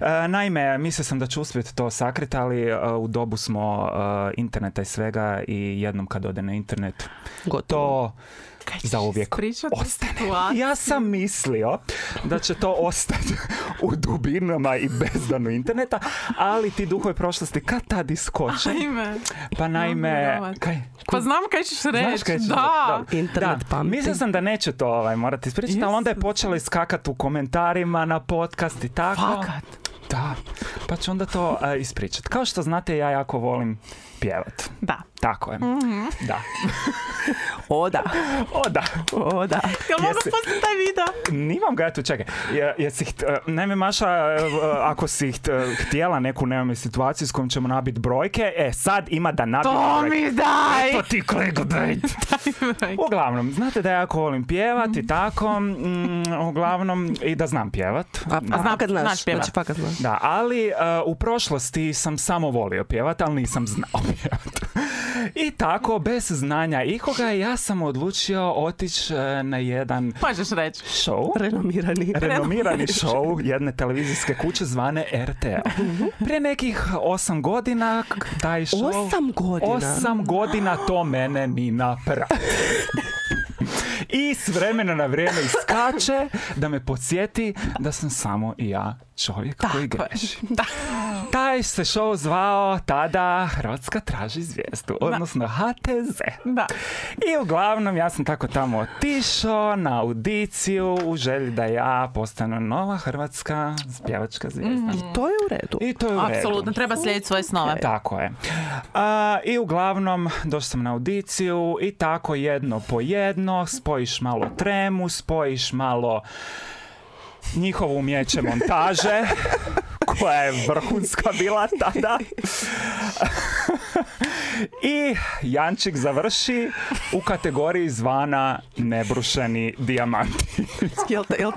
E, naime, mislio sam da ću uspjeti to sakriti, ali e, u dobu smo e, interneta i svega i jednom kad ode na internet, Gotovo. to za uvijek ostane. situaciju. Ja sam mislio da će to ostati u dubinama i bezdanu interneta, ali ti duhovi prošlosti kad tad iskoče. Ajme. Pa naime, kaj? Pa znam kaj ćeš reći. kaj Da. Internet Da, pamti. mislio sam da neće to ovaj, morati ispričati, ali onda je počelo iskakati u komentarima na podcast i tako. Fakat. Da, pa ću onda to uh, ispričati. Kao što znate, ja jako volim pjevat. Da. Tako je. Mhm. Da. O da, O, da. o da. Jel mogu Jesi- pustiti taj video? Nimam ga, eto, čekaj. Je, jesi ht, uh, naime, Maša, uh, ako si ht- htjela neku nemoj situaciju s kojom ćemo nabiti brojke, e, sad ima da nabije To brojke. mi daj! To ti clickbait. Uglavnom, znate da ja jako volim pjevat Mhm. i tako, mm, uglavnom, i da znam pjevat. A, a fakat znaš, znaš pjevat. znači znaš. Da, ali uh, u prošlosti sam samo volio pjevat, ali nisam znao pjevat. I tako, bez znanja ikoga, ja sam odlučio otići uh, na jedan Možeš reći. show. Renomirani. Renomirani show jedne televizijske kuće zvane RTL. Prije nekih osam godina taj show... Osam godina. Osam godina to mene ni naprati. I s vremena na vrijeme iskače da me podsjeti da sam samo i ja čovjek koji je. greši. Da. Taj se show zvao tada Hrvatska traži zvijezdu, odnosno HTZ. Da. I uglavnom ja sam tako tamo otišao na audiciju u želji da ja postanem nova hrvatska pjevačka zvijezda. To je u redu. I to je u redu. Apsolutno, treba slijediti svoje snove. Tako je. A, I uglavnom došao sam na audiciju i tako jedno po jedno, spojiš malo tremu, spojiš malo njihovo umjeće montaže, koja je vrhunska bila tada. I Jančik završi u kategoriji zvana nebrušeni dijamanti. Jel te, jel,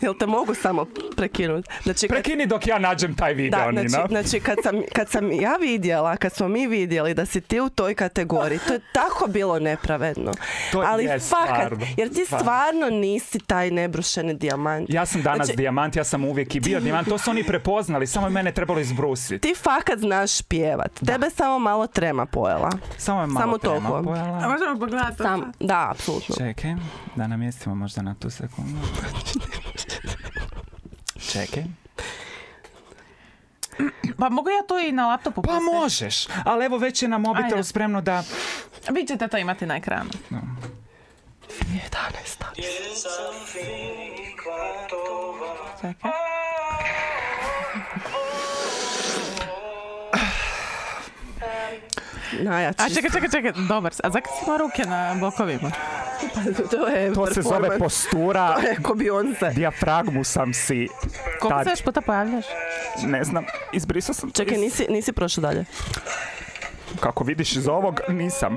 jel te mogu samo prekinuti? Znači, kad, Prekini dok ja nađem taj video, da, Nina. znači, znači kad, sam, kad sam ja vidjela, kad smo mi vidjeli da si ti u toj kategoriji, to je tako bilo nepravedno. To Ali je fakat, stvarno, jer ti stvarno. stvarno nisi taj nebrušeni dijamant. Ja sam danas Znači- dijamant, ja sam uvijek i bio dijamant. To su oni prepoznali, samo je mene trebalo izbrusiti. Ti fakat znaš pjevat. Tebe samo malo trema pojela. Samo je malo Samo tema toliko. pojela. A možemo pogledati? Sam, da, apsolutno. Čekaj, da namjestimo možda na tu sekundu. Čekaj. Pa mogu ja to i na laptopu Pa možeš, ali evo već je na mobitelu Ajde. spremno da... Vi ćete to imati na ekranu. 11. Čekaj. Najjači. A čekaj, čekaj, čekaj, dobar. si. A zakaj si ima ruke na bokovima? to je To se zove postura. To je ko Beyoncé. Dijafragmu sam si... Koliko tad- se još puta pojavljaš? Ne znam, izbrisao sam... Čekaj, iz- nisi, nisi prošao dalje. Kako vidiš iz ovog, nisam.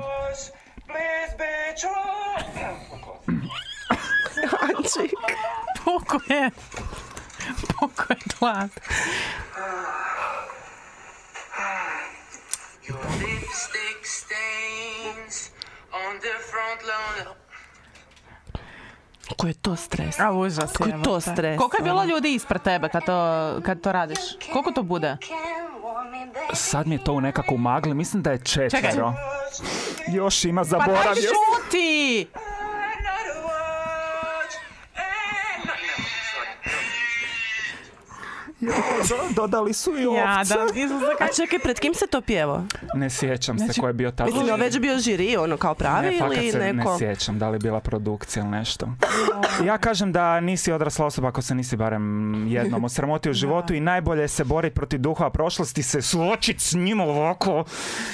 Ančik. Puko je. Puko je glad. Your lipstick stains on the front lawn. Ko je to stres? A užas Koji je. to stres, Koliko je bilo ljudi ispred tebe kad to, kad to radiš? Koliko to bude? Sad mi je to u nekako magli, mislim da je četvero. Još ima, Pa daj zaboravio. šuti! Dodali su i Ja, ovce. A čekaj, pred kim se to pjevo? Ne sjećam se Znači, ko je bio tada. Mislim, je već bio žiri, ono kao pravi Ne, ili se ne neko... sjećam da li je bila produkcija ili nešto. Ja kažem da nisi odrasla osoba ako se nisi barem jednom osramotio u životu i najbolje je se boriti protiv duhova prošlosti, se suočiti s njima ovako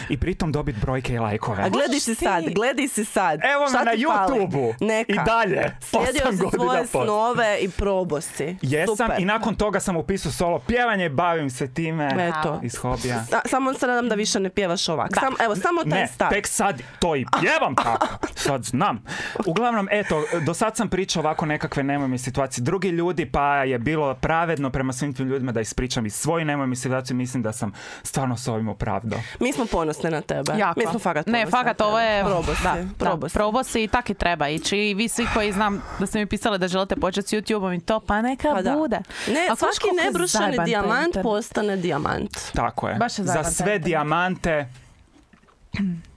i pritom dobiti brojke i lajkove. A gledi si sad, gledi si sad. Evo me na? YouTubeu Neka. i dalje. Slijedio si svoje snove i probo si. Jesam Super. i nakon toga sam upisao solo pjevanje, bavim se time Eto. iz hobija. Sa- samo se nadam da više ne pjevaš ovak. Sam, evo, samo taj Ne, stav. tek sad to i pjevam tako. Sad znam. Uglavnom, eto, do sad sam pričao ovako nekakve nemoj mi situacije. Drugi ljudi, pa je bilo pravedno prema svim tim ljudima da ispričam i svoju nemoj mi situaciju. Mislim da sam stvarno s ovim opravdao. Mi smo ponosne na tebe. Jako. Mi smo fakat Ne, fakat ovo je... Probo si, da, probo da, si. probo si i tak i treba ići. I vi svi koji znam da ste mi pisali da želite početi s YouTube-om i to, pa neka Pa da. bude. Ne, A znaš svaki taj dijamant internet? postane dijamant. Tako je. Baš je Za sve internet. dijamante...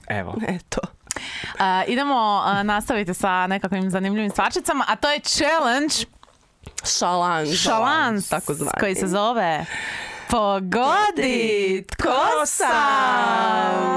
Evo, Eto. A, idemo a, nastaviti sa nekakvim zanimljivim stvarčicama, a to je challenge Šalan. Šalans, Tako zvani. koji se zove Pogodi tko sam.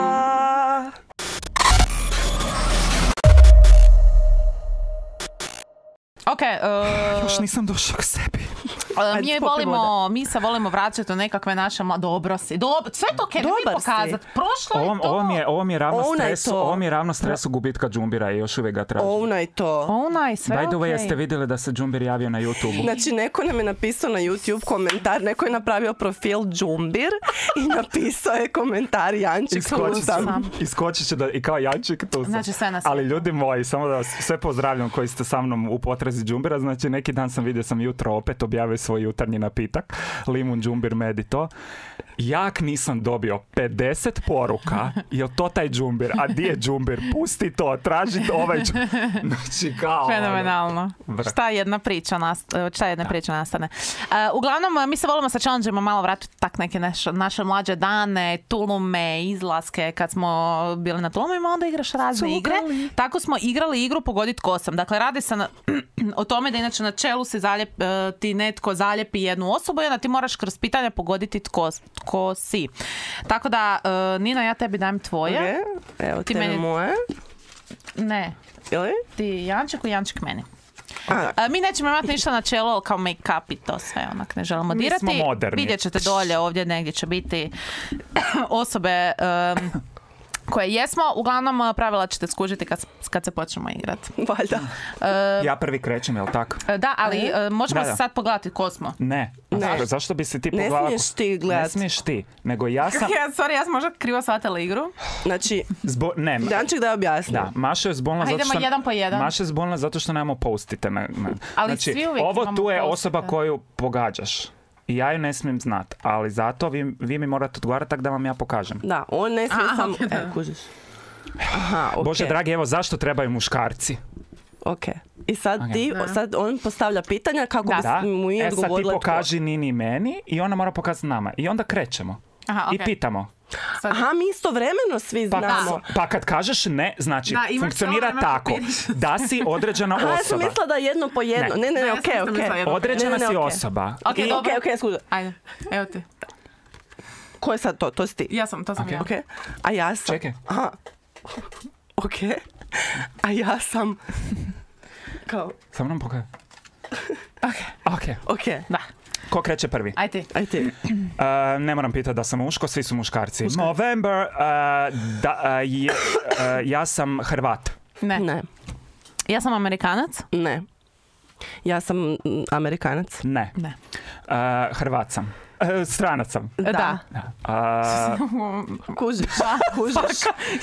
Ok, uh, Još nisam došao k sebi. Ajde, mi, popi volimo, mi se volimo vraćati u nekakve naše... Ma, dobro si. Dobro, sve to Dobar mi si. pokazati. Prošlo je Ovo, to. ovo, mi je, ovo mi je ravno Ownaj stresu, ovo mi je ravno stresu gubitka džumbira i još uvijek ga tražim. Ownaj to. Onaj, sve By the way, jeste vidjeli da se džumbir javio na YouTube? Znači, neko nam je napisao na YouTube komentar, neko je napravio profil Džumbir i napisao je komentar Jančik Luzam. iskočit će da, i kao Jančik tu sam. Znači, sve nas- Ali ljudi moji, samo da vas sve pozdravljam koji ste sa mnom u potrazi džumbira. Znači neki dan sam vidio sam jutro opet objavio svoj jutarnji napitak. Limun, džumbir, med i to. Jak nisam dobio 50 poruka. Jel to taj džumbir? A di je džumbir? Pusti to, traži ovaj džumbir. Znači kao... ono, Fenomenalno. Vrh. Šta jedna priča, nast- šta jedna priča nastane. Uh, uglavnom, mi se volimo sa challenge malo vratiti tak neke naše, naše mlađe dane, tulume, izlaske, kad smo bili na tulumima, onda igraš razne igre. Tako smo igrali igru Pogodit ko sam. Dakle, radi se na, o tome da inače na čelu se zalijep, e, ti netko zalijepi jednu osobu i onda ti moraš kroz pitanja pogoditi tko, tko si. Tako da, e, Nina, ja tebi dajem tvoje. Ok, Evo Ti tebe meni- moje. Ne, Ili? ti Jančiku, Jančik meni. A, A, mi nećemo imati ništa na čelo, kao make-up i to sve onak ne želimo Mi dirati. smo moderni. Vidjet ćete dolje, ovdje negdje će biti osobe koje jesmo. Uglavnom, eh, pravila ćete skužiti kad, kad se počnemo igrati. valjda. Ja prvi krećem, jel tak? E, Da, ali e, možemo Da, da. se sad pogledati ko smo. Ne. Ne. Zašto- Zašto bi se ti Ne pogledala? smiješ ti Ne smiješ ti, nego ja sam... Ja, sorry, ja sam možda krivo shvatila igru. Znači, Zbo... Ne, ma- Jančik da objasni. Da, Maša je zbolna zato što... jedan po jedan. Maša je zbolna zato što nemamo postite. Na, na- Ali znači, svi uvijek ovo imamo tu je post-ite. osoba koju pogađaš. I ja ju ne smijem znat, ali zato vi, vi mi morate odgovarati tako da vam ja pokažem. Da, on ne smije sam... da. E, kužiš. Aha, okej. Bože dragi, evo zašto trebaju muškarci? Ok. I sad Ok. ti, Da. sad on postavlja pitanja kako Da. bi mu i E sad ti odgovorila tko. pokaži Nini i meni i ona mora pokazati nama. I onda krećemo. Aha, I okej. pitamo. Sad- Aha, mi istovremeno svi Pa, znamo. pa kad kažeš ne, znači Da, funkcionira vrijeme tako da si određena Aha, ja sam osoba. mislila da je jedno po jedno. Ne. Ne, ne, okej, okej. jedno po Određena Ne, ne, si okej. osoba. Ok, I- dobro. Okej, okej, skužim. Ajde, evo ti. Ko je sad to? To si ti. Ja sam, to sam ja. Okej. A ja sam... Čekaj. Aha. Okej. A ja sam... Kao... Samo nam pokaži. Ok, Ok. Okej. da. Ko kreće prvi? Aj ti. Aj ti. Uh, ne moram pitati da sam muško, svi su muškarci. November, uh, da, uh, je- uh, ja sam Hrvat. Ne. Ne. Ja sam Amerikanac. Ne. Ja sam Amerikanac. Ne. Ne. Uh, Hrvat sam. Uh, stranac sam. Da. Uh, Kužiš. Kužiš.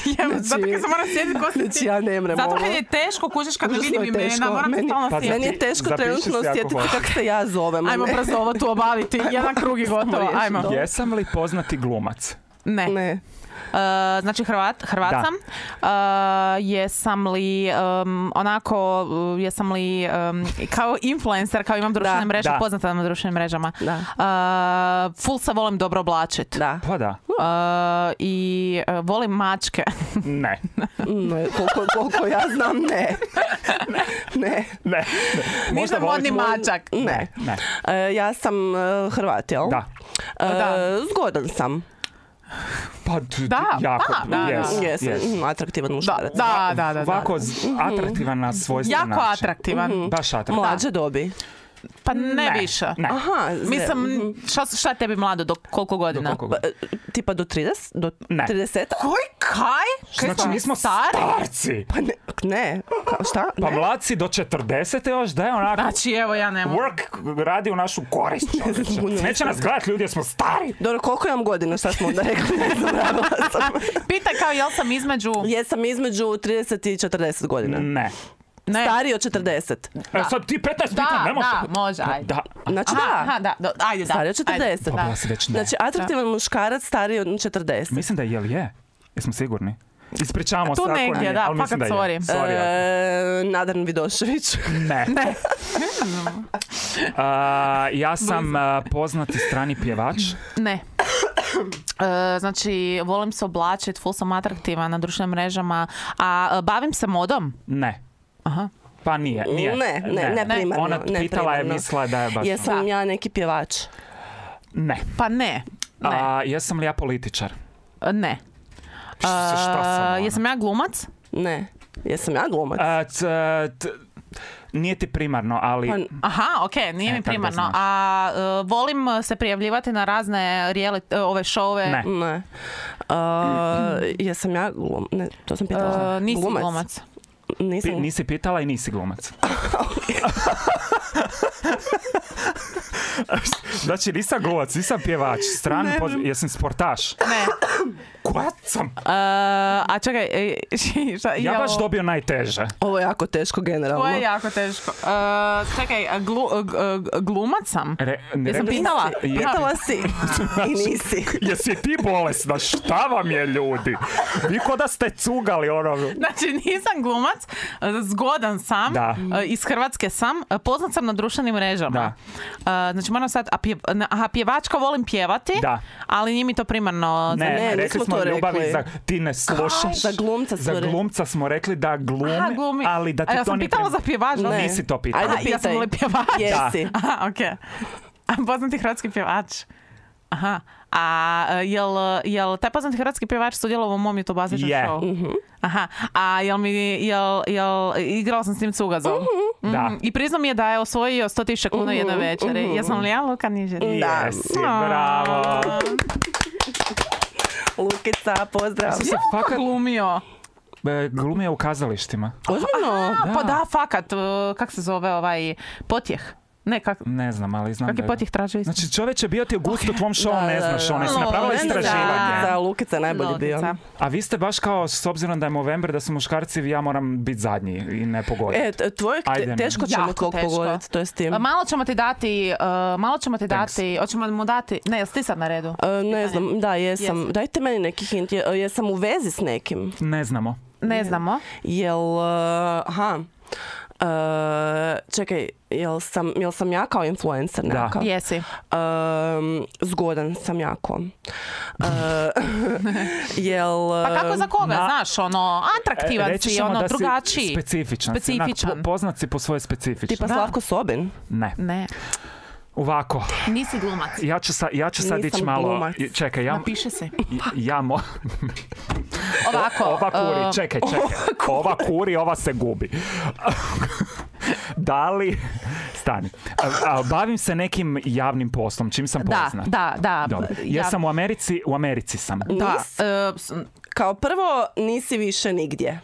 Jem, zato kad se moram sjetiti ko si Znači ti. ja ne mrem Zato kad je teško, kužiš kad Užasno vidim imena, moram se Meni- stalno Pa sjetiti. Meni je teško trenutno sjetiti kako se ja zovem. a Ajmo brzo ovo tu obaviti. Jedan krug i gotovo. Ajmo. jesam li poznati glumac? Ne. Ne. Uh, znači Hrvat, Hrvat Da. sam. Uh, jesam li um, onako, uh, jesam li um, kao influencer, kao imam društvene Da. mreže, Da. poznata sam na društvenim mrežama. Da. Uh, full se volim dobro oblačit. Da. Pa da. Uh, I uh, volim mačke. Ne. Ne, koliko, koliko ja znam, ne. Ne. Ne. ne. Voliš modni moj- mačak. Ne. Ne. Ja sam Hrvat, jel? Da. Da. Zgodan sam. Pa d- Da, jako. da, da, yes, da. Jesam. yes. Mhm, atraktivan Da, muškarac. da, da, da. da. Ovako z- atraktivan na Jako način. atraktivan. Baš atraktivan. Mlađe dobi. Pa ne, više. Ne. Aha, Mislim, mhm. šta, šta je tebi mlado, do koliko godina? Do koliko Pa, godina? e, tipa do 30? Do Ne. 30? Koji kaj? Kaj Znači, smo nismo stari? starci. Pa ne. ne. Ka- šta? Pa Ne? mladci do 40 još da je onako Znači, evo ja ne mogu. work radi u našu korist čovječe. Ne. Neće nas gledati ljudi jer smo stari. Dobro, koliko imam godina, šta smo onda rekli? Ne zaboravila sam. Pitaj kao jel sam između... Jesam između 30 i 40 godina. Ne. Ne. Stariji od 40. E, sad ti 15 pita, Da, ne može. da, može, ajde. Da. Znači Aha, da. aha, da, da, ajde, da. Stariji od 40. ajde, Pa da. bila si već ne. Znači, atraktivan muškarac stariji od 40. Mislim da je, jel je? Jesmo sigurni? Ispričavamo Tu se ako negdje, nije, da, ali mislim fakat da je. sorry. Sorry, E, Nadan Vidošević. Ne. Ne. A, ja sam a, poznati strani pjevač. Ne. E, znači, volim se oblačiti, full sam atraktivan na društvenim mrežama, a e, bavim se modom. Ne. Aha. Pa nije, nije. Ne, ne, ne primarno. Ona ne pitala je, primarno. mislila da je baš... Jesam ja neki pjevač? Ne. Pa ne. Ne. A, jesam li ja političar? ne. Šta sam A, ona? jesam ja glumac? Ne. Jesam ja glumac? A, c- t- nije ti primarno, ali... Pa, Aha, ok, nije E, mi primarno. A e, volim se prijavljivati na razne reality, e, ove šove. Ne. ne. A, jesam ja glum... Ne, to sam pitala. E, nisi Glumac? glumac. Nisam. Pi- nisi pitala i nisi glumac. znači, nisam glumac, nisam pjevač, strani, poz- jesam sportaš. Ne. Sam? E, a čekaj, e, šta, Ja jel- baš dobio najteže. Ovo je jako teško generalno. To je jako teško. E, čekaj, a glu, g- g- glumac sam? Re, ne Jesam rekli- pitala? Nisi. Pitala si i nisi. Jesi ti bolesna? Šta vam je ljudi? Vi ko da ste cugali ono... Znači, nisam glumac, zgodan sam, Da. e, iz Hrvatske sam, e, poznat sam na društvenim mrežama. E, Znači, moram sad, a pje, na- aha, pjevačka volim pjevati, Da. ali nije mi to primarno... Ne, ne, rekli nismo smo to ljubavi rekli. za... Ti ne slušaš. Za glumca smo Za rekli. glumca smo rekli da glumi, Aha, glumi. ali da ti a ja to sam nije pitala prim- za pjevač, Ne. Nisi to pitala. Ajde, Aha, ja sam pitaj. li pjevač? Jesi. Aha, okej. A poznati hrvatski pjevač. Aha. A e, jel, jel taj poznati hrvatski pjevač sudjelovao u mom YouTube bazičnom Je. show? Aha. A jel mi, jel, jel, igrala sam s tim cugazom? Da. Mhm. I priznao mi je da je osvojio 100.000 kuna jedne večeri. Jesam li ja Luka Nižer? Da. Jesi, bravo. Lukica, pozdrav. Sam se fakat glumio. e, glumio u kazalištima. Ozbiljno? Pa da, fakat. e, Kak se zove ovaj potjeh? Ne, kak, Ne znam, ali znam kak da je je- potjeh tražio isto? Znači čovječe bio ti u gustu tvom show, Da, ne znaš, ona si No, napravila istraživanje. Da, Lukica je najbolji bio. A vi ste baš kao, s obzirom da je Movember, da su muškarci, ja moram biti zadnji i ne pogoditi. E, t- tvoj Ajde, teško ćemo Jako teško. pogoditi, to je s tim. A Malo ćemo ti dati, e, malo ćemo ti Thanks. dati, hoćemo mu dati, ne, jesi ti sad na redu? E, ne znam, da, jesam. Dajte meni neki hint. Je- jesam u vezi s nekim? Ne znamo. Ne znamo. Jel, e, aha, E, čekaj, jel sam, jel sam ja kao influencer Da. nekakav? Jesi. Ehm, zgodan sam jako. E, jel... Pa kako za koga, na- znaš, ono, atraktivan E, si, ono, da si drugačiji. Specifičan. si, onak, Specifičan. po- poznat si po svojoj specifičnosti. Tipa Da. Slavko Sobin? Ne. Ne, Ovako, nisi glumac. ja ću, sa, ja ću sad ići malo... glumac. Čekaj, ja, Napiši se. ja mo... Ovako. Ova kuri, e, čekaj, čekaj. Ova kuri, ova se gubi. da li... Stani. Bavim se nekim javnim poslom, čim sam Da, poznat. da, da. Ja- Jesam u Americi, u Americi sam. Da, Nis- s- Kao prvo, nisi više nigdje.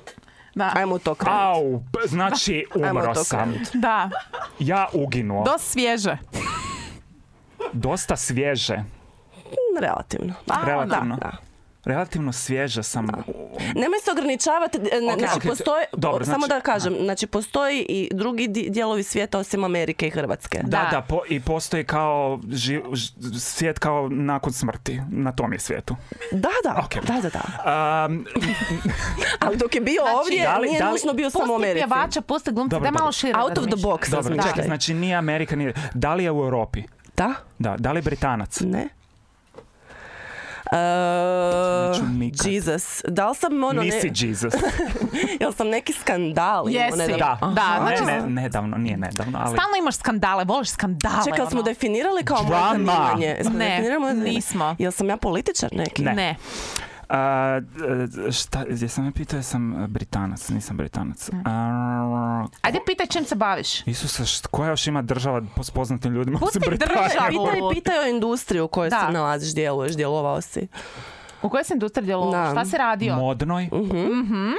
Da, Ajmo to krenuti. Au, p- znači umro sam. da. Ja uginuo. Dosta svježe. Dosta svježe. Relativno. A, Relativno. Da. Relativno svježe sam. Nemoj se ograničavati, e, znači postoji, dobro, samo znači- da kažem, znači postoji i drugi di- dijelovi svijeta osim Amerike i Hrvatske. Da, Da. da, po- i postoji kao ži- ž- svijet kao nakon smrti. Na tom je svijetu. Da, da, da, da, da. Um, Ali dok je bio ovdje, da li- nije da li- nužno bio samo u Americi. pjevača, pusti glumca, daj malo šire. Out of the box. dobro, čekaj, znači nije Amerika, nije... Da li je u Europi? Da? Da, da li je Britanac? Ne. Uh. Jesus. Da li sam ono... Nisi Ne, Jesus. jel sam neki skandal? Jesi. nedavno? Da, Da, ne, znači- ne, nedavno, nije nedavno, ali... Stalno imaš skandale, voliš skandale. Čekaj, jel smo ono. definirali kao moje zanimanje? Jesmo Ne, nismo. Jel sam ja političar neki? Ne. Ne. A, e, šta, jesam me pitao, jesam Britanac, nisam Britanac. A, Ajde pitaj čim se baviš. Isuse, št- koja još ima država s poznatim ljudima? Pusti osim. Pitaj, pitaj o industriji u kojoj Da. se nalaziš, djeluješ, djelovao si. U kojoj si industriji djelovao? Da. Šta si radio? Modnoj. Mhm.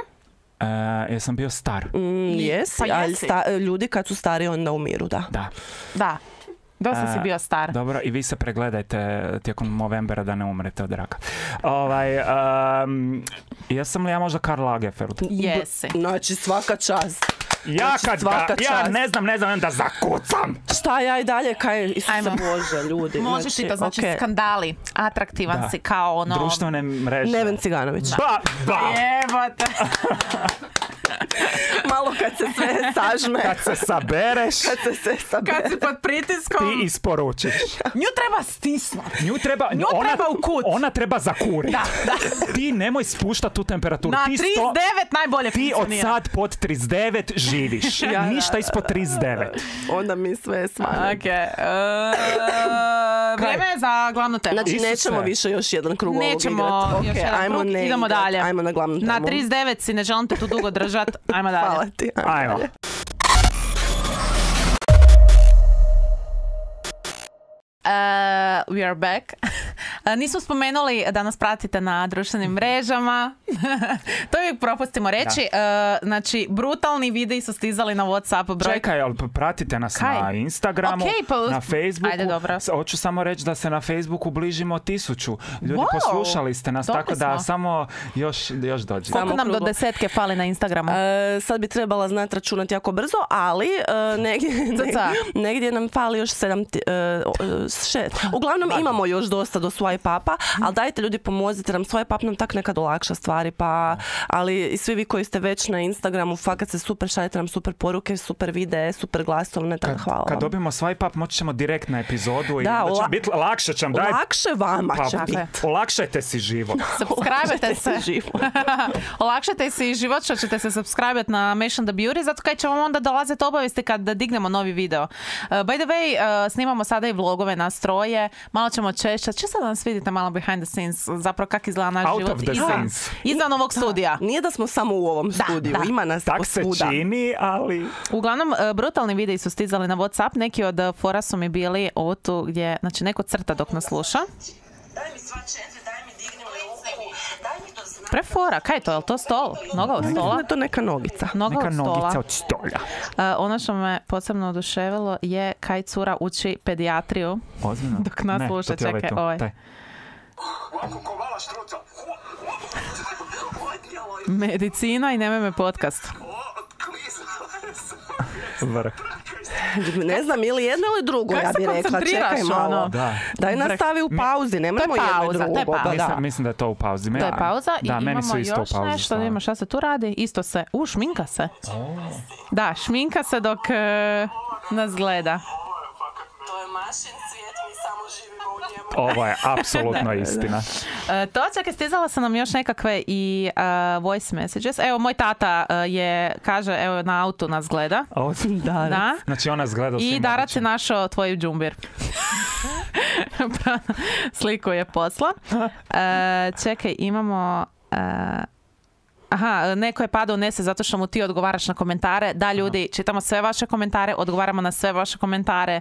E, jesam bio star. Mm, jesi, pa ali jesi. sta- ljudi kad su stari onda umiru, da. Da. Da. Dosta si bio star. Dobro, i vi se pregledajte tijekom Movembera da ne umrete od raka. Ovaj, um, jesam li ja možda Karl Lagerfeld? Jesi. Znači svaka čast. Ja Znači, kad svaka ga, ja ne znam, ne znam, da zakucam. Šta ja i dalje, kaj, Isuse Ajmo. Bože, ljudi. Možeš ti to, znači okej. skandali. Atraktivan Da. si kao ono... Društvene mreže. Neven Ciganović. Ba, ba. Jebote. Ma malo kad se sve sažme. Kad se sabereš, Kad se sve sabe. Kad si pod pritiskom, ti isporučiš. nju treba stisnuti. Nju treba, Nju ona, treba u kut. Ona treba zakuriti. Da, da. Ti nemoj spuštati tu temperaturu. Na ti 39 sto- najbolje Ti od sad pod 39 živiš. da, Ništa ispod 39. Onda mi sve svane. Ok. e, vrijeme je za glavnu temu. Znači Isuse. nećemo više još jedan krug ovog Nećemo igrat. još jedan ajmo krug, idemo igrat, dalje. Ajmo na glavnu temu. Na 39 si ne želim te tu dugo držat. Ajmo dalje. Hvala Uh, we are back. Uh, nismo spomenuli da nas pratite na društvenim mrežama. to uvijek propustimo reći. Uh, znači, brutalni videi su stizali na Whatsapp broj. Čekaj, ali pratite nas Kaj? na Instagramu, Okej, pa- na Facebooku. Ajde, dobro. Hoću samo reći da se na Facebooku bližimo tisuću. Ljudi, Wow, poslušali ste nas, dobri tako da smo. samo još, još dođe. Koliko Samo nam do desetke fali na Instagramu? E, sad bi trebala znati računati jako brzo, ali e, negdje, Cca. negdje nam fali još sedam, ti- šest. Uglavnom imamo još dosta do swipe upa, ali dajte ljudi pomozite nam, swipe up nam tak nekad olakša stvari, pa, ali i svi vi koji ste već na Instagramu, fakat se super, šaljete nam super poruke, super videe, super glasovne, tako Kad, hvala kad vam. dobijemo swipe up, moći ćemo direkt na epizodu i Da, biti lakše će nam daj, Lakše vama pa, će je. biti. olakšajte si život. Subscribe-te se. Živo. Olakšajte si život što ćete se subscribe na Mission the Beauty, zato kaj će vam onda dolaziti obavijesti kad dignemo novi video. Uh, by the way, uh, snimamo sada i vlogove na stroje, malo ćemo češće, čisto da nas vidite malo behind the scenes, zapravo kak izgleda naš Out život of the izvan, scenes. izvan ovog studija. Nije da smo samo u ovom studiju, da. ima nas Tak se čini, ali... Uglavnom, e, brutalni videi su stizali na Whatsapp, neki od e, fora su mi bili ovo tu gdje, znači neko crta dok nas sluša. Daj mi sva četiri, daj mi digni ruku, daj mi to znam. Pre fora, kaj je to, je li to stol? Noga od stola? je to neka nogica. Noga Neka od stola. nogica od stolja. E, ono što me posebno oduševilo je kaj cura uči pedijatriju. Ozbiljno? Dok nas Ne, sluša, ovaj čekaj, tu, ovaj. taj. Medicina i nemoj me podcast. Vrh. Ne znam, ili jedno ili drugo, Kak ja se bi rekla. Čekaj malo. ono? Da. Daj Vrh. nastavi u pauzi, nemojmo To je jedno i pauza, to je drugo. pauza. Da. Mislim, mislim da je to u pauzi. To je pauza i da, meni imamo su isto još pauzi. nešto, da vidimo šta se tu radi. Isto se, u, šminka se. Da, šminka se dok e, nas gleda. To je mašin svijet, mi samo živimo u njemu. Ovo je apsolutno istina. E, to čekaj, stizala sam nam još nekakve i e, voice messages. Evo, moj tata e, je, kaže, evo, na autu nas gleda. Ovo- Da. Znači ona zgleda u I Darac je našao tvoj džumbir. Sliku je posla. E, čekaj, imamo... e, Aha, neko je padao nese zato što mu ti odgovaraš na komentare. Da, ljudi, čitamo sve vaše komentare, odgovaramo na sve vaše komentare.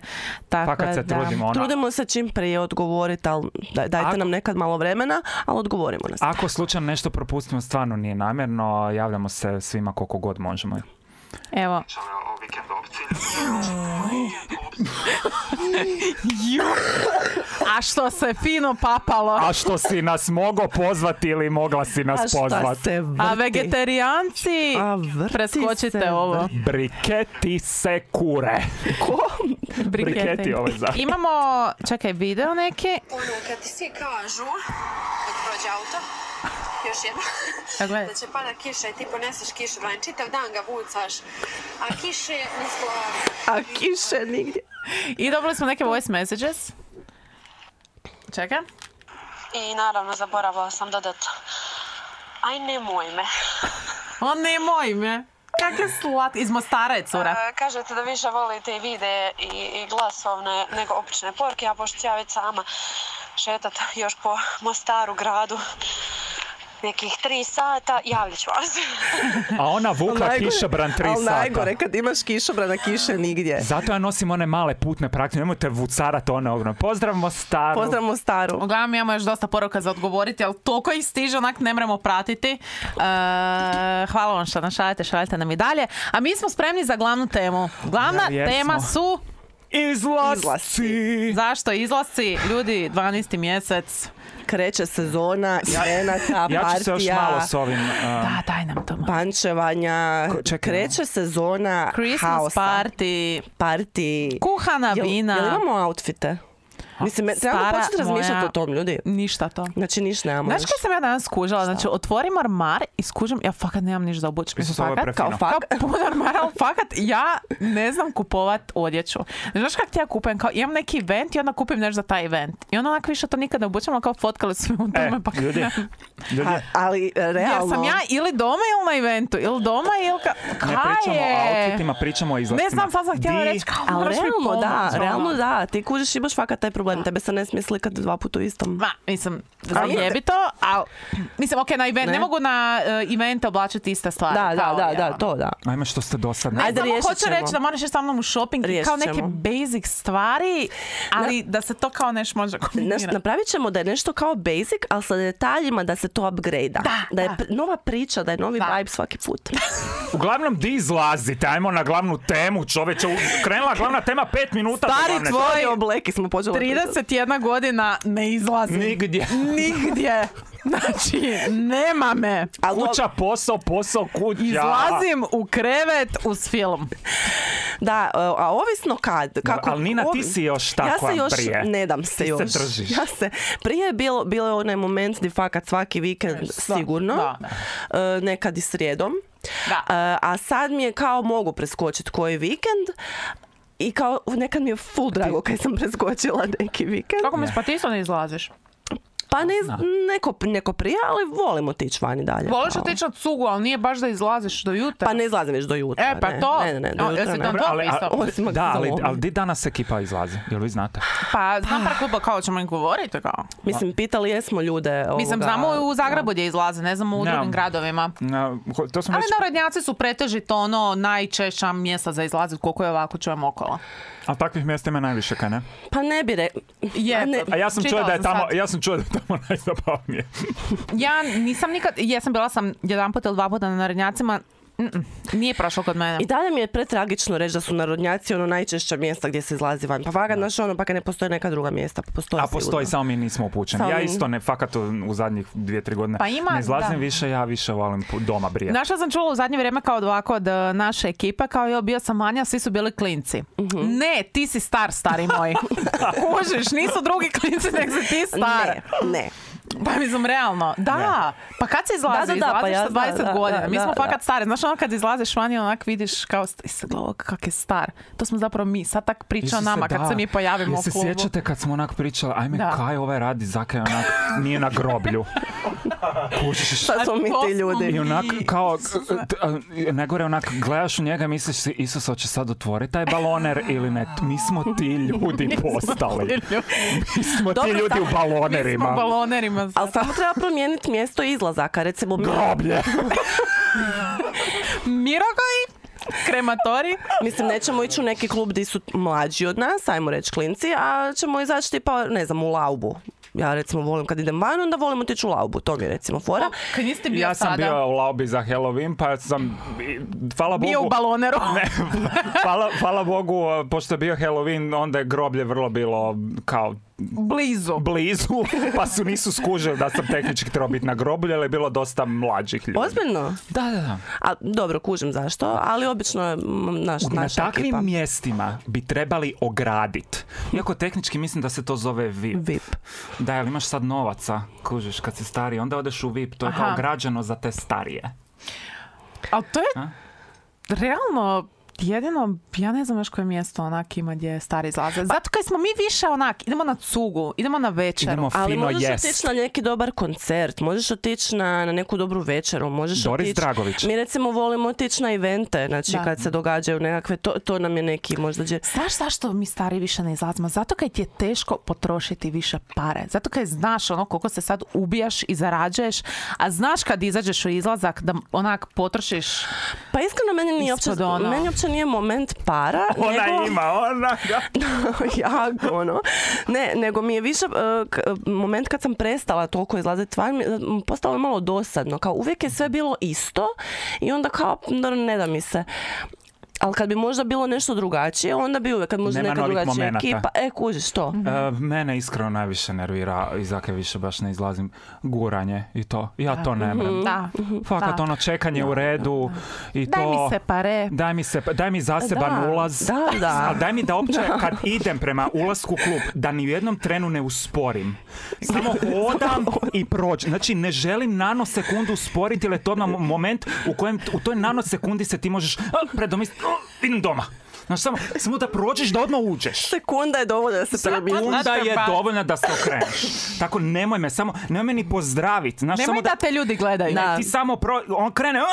Tako Fakat se da- trudimo. Ono, Trudimo se čim prije odgovoriti, ali daj- dajte Ako- nam nekad malo vremena, ali odgovorimo nas. Ako slučajno nešto propustimo, stvarno nije namjerno, javljamo se svima koliko god možemo. Evo. o. A što se fino papalo. A što si nas mogao pozvati ili mogla si A nas pozvati? se vrti? A vegetarijanci, A vrti preskočite se, ovo. vrti. Briketi se kure. Ko? Briketi ovaj za. Imamo, čekaj, video neki. Ono, kad ti svi kažu, kad prođe auto, još jedno, da će pada kiša i ti poneseš kišobran, čitav dan ga vucaš, a kiše glavi. A kiše nigdje. I dobili smo neke voice messages. Čekaj. I naravno, zaboravila sam dodat, aj nemoj me. O, nemoj me. Kako je slat. Iz Mostara je cura. Kažete da više volite i vide i, i glasovne nego opične porke, a pošto ja već sama šetat još po Mostaru gradu nekih tri sata, javljat ću vas. A ona vukla Najgore- kišobran tri ali sata. najgore, kad imaš kišobrana, kiše nigdje. Zato ja nosim one male putne praktične, nemojte vucarat one ogromne. Pozdrav Mostaru. Pozdravimo staru. Uglavnom imamo još dosta poruka za odgovoriti, ali toliko ih stiže, onak ne moramo pratiti. E, hvala vam što nas šaljete, šaljete nam i dalje. A mi smo spremni za glavnu temu. Glavna Ja, tema su... Izlasci. Zašto izlasci? Ljudi, 12. mjesec. Kreće sezona, invenata, Ja ću se još malo partija, s ovim... uh, Da, daj nam to. malo. pančevanja. Ko- čekaj, Kreće sezona Christmas haosa. party, Party. kuhana Jel, vina. jel imamo outfite? Mislim, me- trebamo Stara početi razmišljati moja- o tom, ljudi. Ništa to. Znači, niš nemamo Znaš kaj sam ja danas skužila? Znači, otvorim ormar i skužim, ja fakat nemam ništa za ovo je Fakat, prefino. Kao fak. pun ormar, ali fakat ja ne znam kupovat odjeću. Znaš kak ti ja kupujem? Kao, imam neki event i onda kupim nešto za taj event. I onda onak više to nikad ne obučem, ali kao fotkali su me u E, tome. pa ljudi, ljudi, A- ali e, Jer realno... sam ja ili doma ili na eventu, ili doma ili ka... ne Kaj pričamo o je? outfitima, pričamo o izlascima. Ne znam, sad sam htjela Di- reći kao, Ali moraš mi realno da, pomoć, ono. realno da. Ti kužiš imaš fakat taj problem. Tebe se ne smije slikati dva puta u istom. Ma, mislim, Ali- zajebi to, ali, mislim, ok, na event, ne, Ne. mogu na uh, evente oblačiti iste stvari. Da, da, da, ja, da, to da. Ajme što ste dosadni. Ne Ajde, riješit hoću ćemo. reći da moraš ići sa mnom u shopping i Riješit kao neke ćemo. basic stvari, ali da se to kao nešto može kombinirati. napravit ćemo da je nešto kao basic, ali sa detaljima da se to upgrade Da, je da. nova priča, da je novi Da. vibe svaki put. Uglavnom, di izlazite? Ajmo na glavnu temu, čoveče. Krenula glavna tema pet minuta. Stari glavne tvoj- Stari obleki smo počeli pričati. 31 godina ne izlazi. Nigdje. Nigdje. Znači, nema me. Kuća, posao, posao, kuća. Izlazim u krevet uz film. Da, a a ovisno kad. Kako, ali Nina, ti si još ja takva se još prije. ne dam se Ti se još. držiš. Ja se, prije je bilo, bilo je onaj moment gdje fakat svaki vikend sigurno, da. e, nekad i srijedom. Da. E, a sad mi je kao mogu preskočiti koji vikend i kao nekad mi je full drago kad sam preskočila neki vikend. Kako misliš, pa ti isto ne izlaziš? Pa ne, neko, neko prije, ali volimo otići vani dalje. Voliš otići na cugu, ali nije baš da izlaziš do jutra. Pa ne izlazim već do jutra. E, pa ne. to. Ne, ne, ne, do jutra ne. Dobro, ali, a-? Osim da, ali, ali di danas ekipa izlazi? Jel vi znate? Pa znam par kluba kao ćemo im govoriti kao. Mislim, pitali jesmo ljude. Mislim, ovoga, znamo u Zagrebu gdje izlaze, ne znamo u Ne. drugim gradovima. Ho- to sam Ali već... narodnjaci su pretežito ono najčešća mjesta za izlazit koliko je ovako čujem okolo. A takvih mjesta ima najviše, kaj ne? Pa ne bi re... Je, A ne- A ja sam čuo da je tamo, sad. ja sam čuo da je tamo najzabavnije. Ja nisam nikad, jesam bila sam jedan put ili dva puta na narodnjacima, Mm-mm, nije prošlo kod mene. I dalje mi je pretragično reći da su narodnjaci ono najčešća mjesta gdje se izlazi van. Pa vaga, znaš ono, pa kad ne postoje neka druga mjesta, pa postoje A postoji, sigurno. samo mi nismo upućeni. Samo Ja isto ne, fakat u, u zadnjih dvije, tri godine Pa ima, ne izlazim da. više, ja više volim doma brijati. Znaš što sam čula u zadnje vrijeme kao ovako od e, naše ekipe, kao jo, bio sam manja, svi su bili klinci. Mhm. Ne, ti si star, stari moj. Kužiš, nisu drugi klinci, nego si ti star. Ne, ne. Pa mislim, realno. Da, pa kad se izlazi? Da, da, da, pa Izlaziš ja sa znam, 20 da, godina. da, Mi smo da. fakat stari. Znaš ono kad izlaziš vani, onak vidiš kao, se kak je star. To smo zapravo mi. Sad tak priča o nama kad da. se mi pojavimo Jel u se klubu. sjećate kad smo onak pričali, ajme, Da. kaj ovaj radi, zakaj onak nije na groblju? Kužiš? Šta smo mi ti ljudi? I onak kao, najgore onak gledaš u njega i misliš si Isus hoće sad otvoriti taj baloner ili ne. Mi smo ti ljudi postali. Mi smo ti ljudi u Mi smo balonerima. Balonerima. Ali samo treba promijeniti mjesto izlazaka. Recimo, Groblje. Mirogoj, krematori. mislim, nećemo ići u neki klub gdje su mlađi od nas, ajmo reći klinci, a ćemo izaći tipa, ne znam, u laubu. Ja recimo volim kad idem van, onda volim otići u laubu. To mi je recimo fora. Kad niste bio Ja sam sada? bio u laubi za Halloween, pa sam, hvala Bogu... Bio u baloneru. Ne, hvala, hvala Bogu, pošto je bio Halloween, onda je groblje vrlo bilo kao Blizu. blizu, pa su nisu skužili da sam tehnički trebao biti na groblju, ali je bilo dosta mlađih ljudi. Ozbiljno? Da, da, da. A, dobro, kužim zašto, ali obično je naš, Na naša takvim ekipa. mjestima bi trebali ogradit. Iako tehnički mislim da se to zove VIP. VIP. Da, ali imaš sad novaca, kužiš, kad si stariji, onda odeš u VIP, to je Aha. kao građano za te starije. Ali to je A? realno jedino, ja ne znam još koje mjesto onak ima gdje stari izlaze. Zato kaj smo mi više onak, idemo na cugu, idemo na večeru. Idemo Ali fino možeš jest. otići na neki dobar koncert, možeš otići na, na neku dobru večeru, možeš Doris otići... Dragović. Mi recimo volimo otići na evente, znači Da. kad se događaju nekakve, to, to nam je neki možda gdje... Znaš zašto mi stari više ne izlazimo? Zato kaj ti je teško potrošiti više pare. Zato kaj znaš ono koliko se sad ubijaš i zarađuješ, a znaš kad izađeš u izlazak da onak potrošiš Pa iskreno meni nije uopće, ono. meni uopće nije moment para, Ona nego... ima, ona ga. jako ono. Ne, nego mi je više uh, moment kad sam prestala toliko izlaziti van, postalo je malo dosadno. Kao uvijek je sve bilo isto i onda kao, ne da mi se. Ali kad bi možda bilo nešto drugačije, onda bi uvijek, kad možda Nema neka drugačija momenata. ekipa, e, kužiš to. E, mene iskreno najviše nervira i zake više baš ne izlazim guranje i to. Ja to ne mrem. Da. Fakat Da. ono čekanje u redu i to... Daj mi se pare. Daj mi, se, daj mi zaseban Da, ulaz. da, da. Ali daj mi da uopće kad idem prema ulasku u klub, da ni u jednom trenu ne usporim. Samo hodam i prođem. Znači ne želim nanosekundu usporiti, jer je to moment u kojem u toj nanosekundi se ti možeš predomisliti, "O, idem doma. Znači samo, samo da prođeš da odmah uđeš. Sekunda je dovoljno da se premisliš. Sekunda je ba- dovoljna da se okreneš. Tako nemoj me samo, nemoj me ni pozdraviti. Znaš, samo Nemoj da te ljudi gledaju. Da. ti samo pro, on krene, "Mm",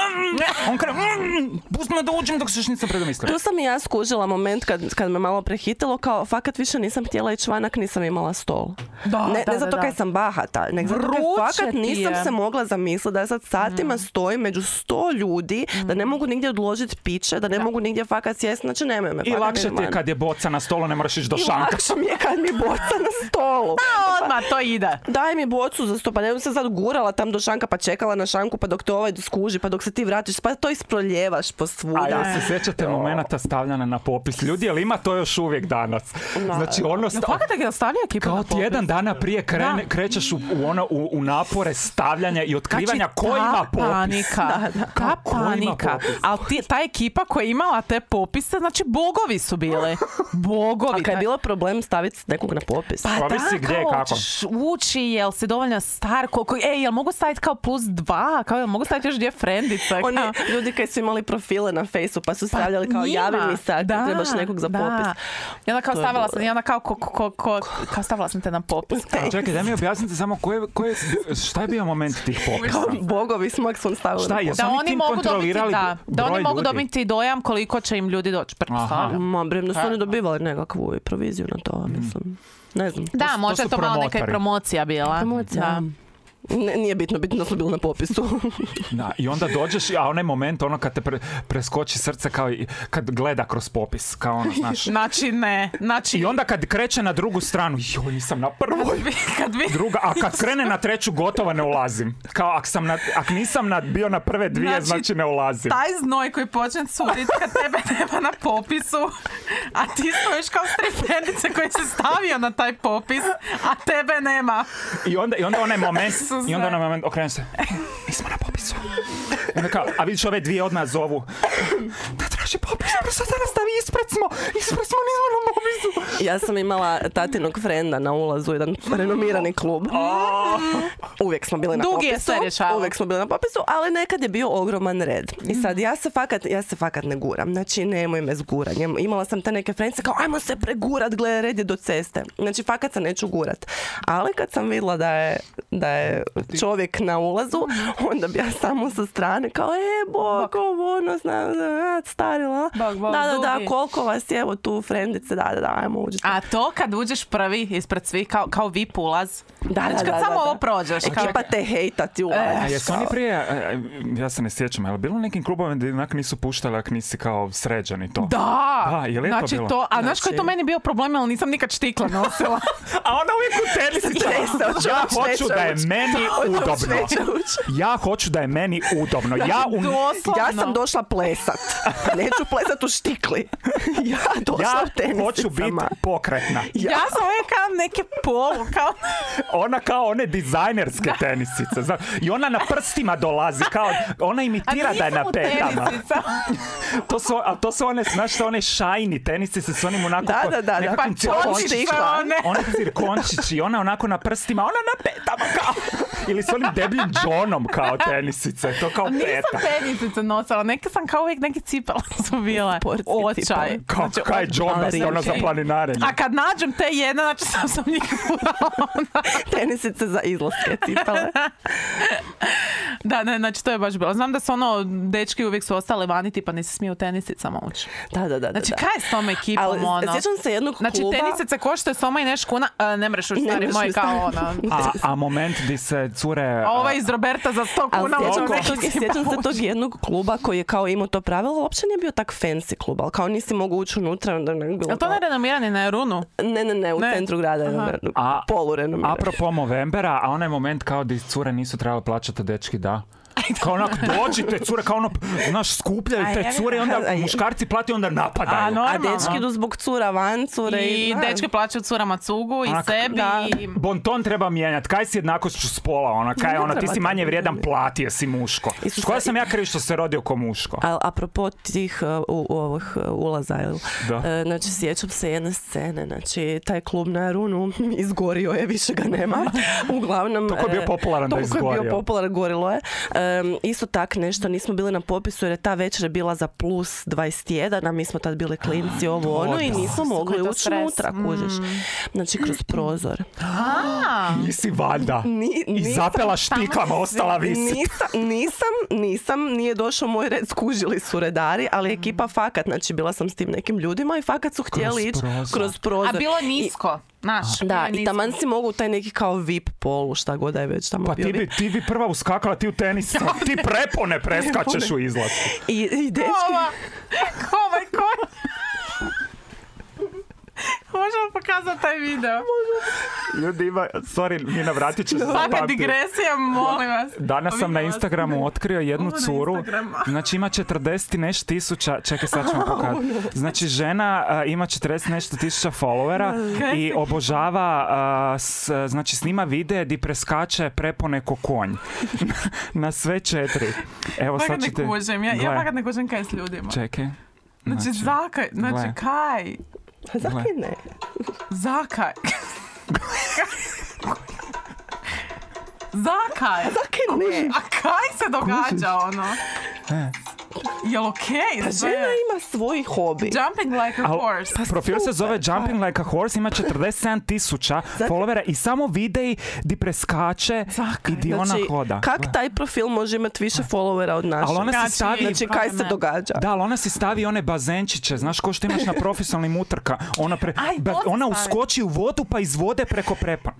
on krene, "Mm", pusti me da uđem dok se još nisam predomislio. Tu sam i ja skužila moment kad, kad me malo prehitilo, kao fakat više nisam htjela ići vanak, nisam imala stol. Da, ne, da, ne da, zato da. kaj sam bahata, nego zato kaj fakat nisam je. se mogla zamisliti da ja sad satima stojim među sto ljudi, da ne mogu nigdje odložiti piće, da ne mogu nigdje fakat sjesti, znači nemoj me. I lakše ti je kad je boca na stolu, ne moraš ići do I šanka. lakše mi je kad mi boca na stolu. A odmah to ide. Daj mi bocu za sto, pa ne bih se sad gurala tam do šanka, pa čekala na šanku, pa dok te ovaj skuži, pa dok se ti vratiš, pa to isproljevaš po A svuda. jel se sjećate momenata stavljanja na popis? Ljudi, jel ima to još uvijek danas? Znači, ono... sta- stavlja ekipa Kao na popis? tjedan dana prije krene, krećeš u, u, ono, u, u napore stavljanja i otkrivanja Znači, ko ta ima popis. Panika, Ta panika. popis? Ali ti, ta ekipa koja je imala te popise, znači bogovi su bili. Bogovi. A kad je bilo problem staviti nekog na popis? Pa Ovisi da, gdje kao kako. ući, jel si dovoljno star, koliko, ej, jel mogu staviti kao plus dva, kao jel mogu staviti još dvije frendice, Oni kao- ljudi koji su imali profile na Facebooku pa su stavljali kao njima. javi mi sad, Da, trebaš nekog za da. popis. I onda kao To stavila sam, i onda kao, ko, ko, ko, kao stavila sam te na popis. Kao. Čekaj, daj mi objasnite samo ko je, ko je, šta je bio moment tih popisa? Kao bogovi smo ako sam stavili Šta na je? popis. Su Da oni mogu dobiti, da, oni mogu ljudi? dobiti dojam koliko će im ljudi doći, Ma brem, da su oni dobivali nekakvu proviziju na to, mislim. Ne znam. Da, možda to je su to malo neka promocija bila. Promocija. Da. Ne, nije bitno, bitno da su bili na popisu. Da, I onda dođeš, a onaj moment, ono kad te pre- preskoči srce kao i kad gleda kroz popis, kao ono, znaš. Znači ne, znači I onda kad kreće na drugu stranu, joj, nisam na prvoj. kad vi... Druga, a kad krene na treću, gotovo ne ulazim. Kao, ak, sam na, ak nisam na, bio na prve dvije, znači, Znači, ne ulazim. Taj znoj koji počne curit kad tebe nema na popisu, a ti stojiš kao striptendice koji se stavio na taj popis, a tebe nema. I onda, I onda onaj moment. I onda onaj moment, okrenu se, nismo na popisu. I onda kao, a vidiš ove dvije odmah zovu, da traži popis, brzo da nastavi, ispred smo, ispred smo, nismo na popisu. ja sam imala tatinog frenda na ulazu, jedan renomirani klub. Uvijek smo bili na Dugi je popisu. sve rješavao. Uvijek smo bili na popisu, ali nekad je bio ogroman red. I sad ja se fakat, ja se fakat ne guram. Znači nemoj me s guranjem. Imala sam te neke frendice kao ajmo se pregurat, gle red je do ceste. Znači fakat se neću gurat. Ali kad sam vidjela da je, da je čovjek na ulazu, onda bi ja samo sa strane kao e bok, ovo ono, zna, zna, starila. Bok, bok, da, da, da, koliko vas je evo tu frendice, da, da, da, ajmo uđite. A to kad uđeš prvi ispred svih, kao, kao VIP ulaz, Da, znači da, kad da, samo da, ovo da. prođeš, Ekipa te hejta ti ulazi. A jesu oni prije, e, ja se ne sjećam, je li bilo nekim klubovima gdje onak nisu puštali ako nisi kao sređen i to? Da, Da, je li to znači bilo? to, a znaš koji je to Znači- meni bio problem, ali nisam nikad štikle nosila. A ona uvijek u hoće Ja hoću da je meni udobno. Ja hoću da je meni udobno. Ja u... Doslovno. Ja sam došla plesat. Neću plesat u štikli. Ja došla Ja u tenisicama. hoću biti pokretna. Ja sam uvijek kao neke polu, kao... Ona kao one dizajnerske tenisice. Zna, I ona na prstima dolazi. Kao, ona imitira da je na petama. To su, a to su one, znaš što one shiny tenisice s onim onako... Da, ko- da, da, da. Pa cirkončićima. čončicima. one. One cirkončići, ona onako na prstima, ona na petama kao... Ili s onim debljim džonom kao tenisice. To kao Nisam tenisice nosila, neke sam kao uvijek neke cipele su bile. Sportske Očaj. Kao, Znači, kaj da ste ono za Znači, planinarenje. A kad nađem te jedne, znači sam sam njih furala onda. Tenisice za izlaske cipale. Da, ne, znači to je baš bilo. Znam da su ono, dečki uvijek su ostale vani, tipa nisi smio u tenisicama ući. Da, da, da. da, Znači, da. kaj je s tom ekipom, Ali ono? sjećam se jednog Znači, kluba... tenisice koštaju soma i neš kuna, a, ne mreš Ne stari moj, kao ono. A, a moment di se cure... A ova iz Roberta za 100 Ali kuna sjećam uđe se, tog, sjećam se tog jednog kluba koji je kao imao to pravilo, uopće nije bio tak fancy klub, ali kao nisi mogu ući unutra, onda ne bi bilo Jel to kao- ne renomirani na Runu? Ne, ne, ne, u Ne. centru grada je Aha. A- polu renomirano. Apropo Movembera, a onaj moment kao di cure nisu trebali plaćati, dečki da. Kao onak dođite cure, kao ono, znaš, skupljaju A te cure i onda a muškarci plati onda A, napadaju. no. A Normalno. dečki idu zbog cura van, cure I da. dečki plaćaju curama cugu i Onak, sebi da. i... Bonton treba mijenjati. Kaj si jednakošću spola? Ona, kaj Ne ono, ti si manje vrijedan, plati, jesi muško. Koja sam ja kriv što se rodio ko muško? A, apropo tih uh, u, u ovih uh, ulaza? Da. E, znači, sjećam se jedne scene, znači, taj klub na Runu izgorio je, više ga nema. Uglavnom... Toliko je bio e, popularan da je toliko je bio izgorio. popularan, gorilo je. Isto tak nešto, nismo bili na popisu jer je ta večer bila za plus 21, a mi smo tad bili klinci, ovo ono, i da. nismo mogli ući stres. unutra, kužiš. Znači, kroz prozor. A, Nisi valjda. Ni, I nisam- zapela štiklama, ostala visi. Nisam, nisam, nisam, nije došao moj red, skužili su redari, ali ekipa fakat, znači bila sam s tim nekim ljudima i fakat su htjeli ići kroz prozor. a bilo je nisko, znaš. Da, i taman si mogu taj neki kao VIP polu, šta god da je već tamo Pa bio. ti bi, ti bi prva uskakala, ti u tenis. Ti prepone preskačeš u izlasku. I, i dečki, Ova, ovaj ko... Možemo pokazati taj video. Ljudi ima, sorry, Mina, vratit ću se Svaka digresija, molim vas. Danas sam na Instagramu otkrio jednu Ovo curu, znači ima 40 i nešto tisuća, čekaj sad vam pokazati. Znači žena ima 40 i nešto tisuća followera i obožava, s- znači snima videe di preskače prepone ko konj. na sve četiri. Evo sad Fakat ne ćete... kužim, ja, ja fakat ne kužim kaj s ljudima. Čekaj. Znači, zakaj, znači, kaj? ふざけんなよ。ザーカイ。ザーカイ。ふざけんね赤いせどがあちゃうの Jel okej? Pa sve? žena ima svoj hobi. Jumping like a Al- horse. Profil se zove Jumping Like a Horse, ima 47 tisuća followera i samo videi di preskače Zakaj? i di ona Znači, hoda. kak taj profil može imati više followera od našeg? Ali ona Znači, si stavi... Znači, kaj se događa? Da, ali ona si stavi one bazenčiće, znaš ko što imaš na profesionalnim utrka. Ona, pre, Aj, ba- ona uskoči u vodu pa iz vode preko prepa.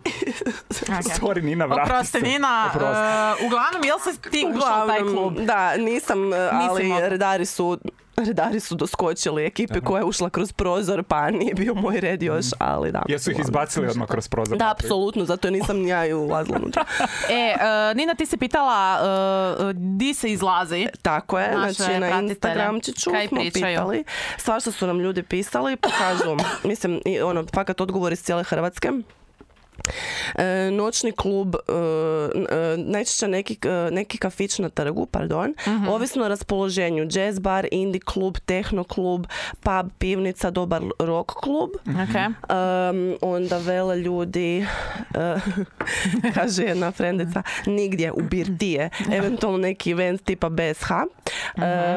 Sorry, Nina, vrati Oprosti, se. Nina, Oprosti. uh, uglavnom, jel se ti ušla u taj klub? Da, nisam, e, ali mogla. redari su redari su doskočili ekipi koja je ušla kroz prozor, pa nije bio moj red još, ali da. Jesu ih izbacili odmah kroz prozor? Da, apsolutno, zato nisam ni ja i ulazila unutra. E, uh, Nina, ti si pitala uh, di se izlazi. Tako je, Naše znači na. Instagramčiću Kaj smo pričaju? pitali. Svašta su nam ljudi pisali, pa kažu, mislim, i ono, fakat odgovor iz cijele Hrvatske. E, noćni klub, e, n- e, najčešće neki, neki kafić na trgu, pardon, Mhm. ovisno o raspoloženju, jazz bar, indie klub, tehno klub, pub, pivnica, dobar rock klub. Okay. Um, onda vele ljudi, kaže jedna frendica, nigdje u birtije, eventualno neki event tipa BSH. E,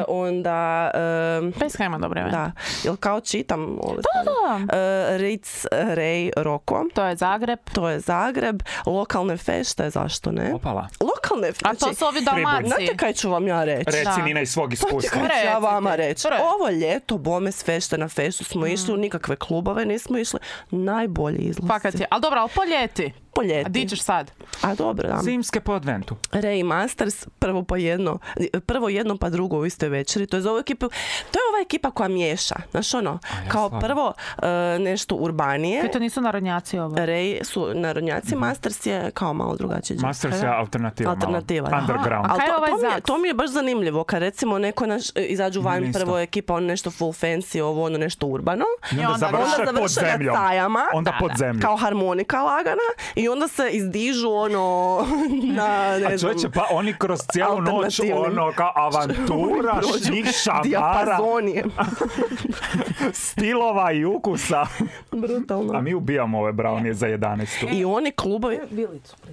onda, e, Bez ima dobre event. da, jel kao čitam? Ovo, Da, E, Ritz Ray Roko, to je Zagreb. To je Zagreb, lokalne fešte, zašto ne? Opala. Lokalne A fešte. to su ovi Dalmaci. Znate kaj ću vam ja reći? Reci. Nina iz svog Pa iskustva. kaj ću ja vama reći? Ovo ljeto, bome s fešte na feštu smo išli, u nikakve klubove nismo išli. Najbolji izlaz. Fakat je. Ali dobro, ali po ljeti. Po A ljeti. di ćeš sad? A dobro, da. Zimske po adventu. Ray Masters, prvo po jedno, prvo jedno pa drugo u istoj večeri. To je za ovu ekipu, to je ova ekipa koja miješa. Znaš ono, kao slažem. prvo e, nešto urbanije. Kaj to nisu narodnjaci ovo? Ray su narodnjaci, Masters je kao malo drugačiji. džez. Masters je alternativa. malo. Alternativa, da. Underground. A to, ovaj to, mi je, to mi je baš zanimljivo, kad recimo neko naš, izađu van, prvo ekipa, on nešto full fancy, ovo ono nešto urbano. I onda onda- završe onda pod završe zemljom. cajama. Onda Da, pod zemljom. Kao harmonika lagana i onda se izdižu ono na ne A znam, čovječe, pa oni kroz cijelu noć, ono, kao avantura, ših šamara, dijapazonije. stilova i ukusa. Brutalno. A mi ubijamo ove brownije za 11. I oni klubovi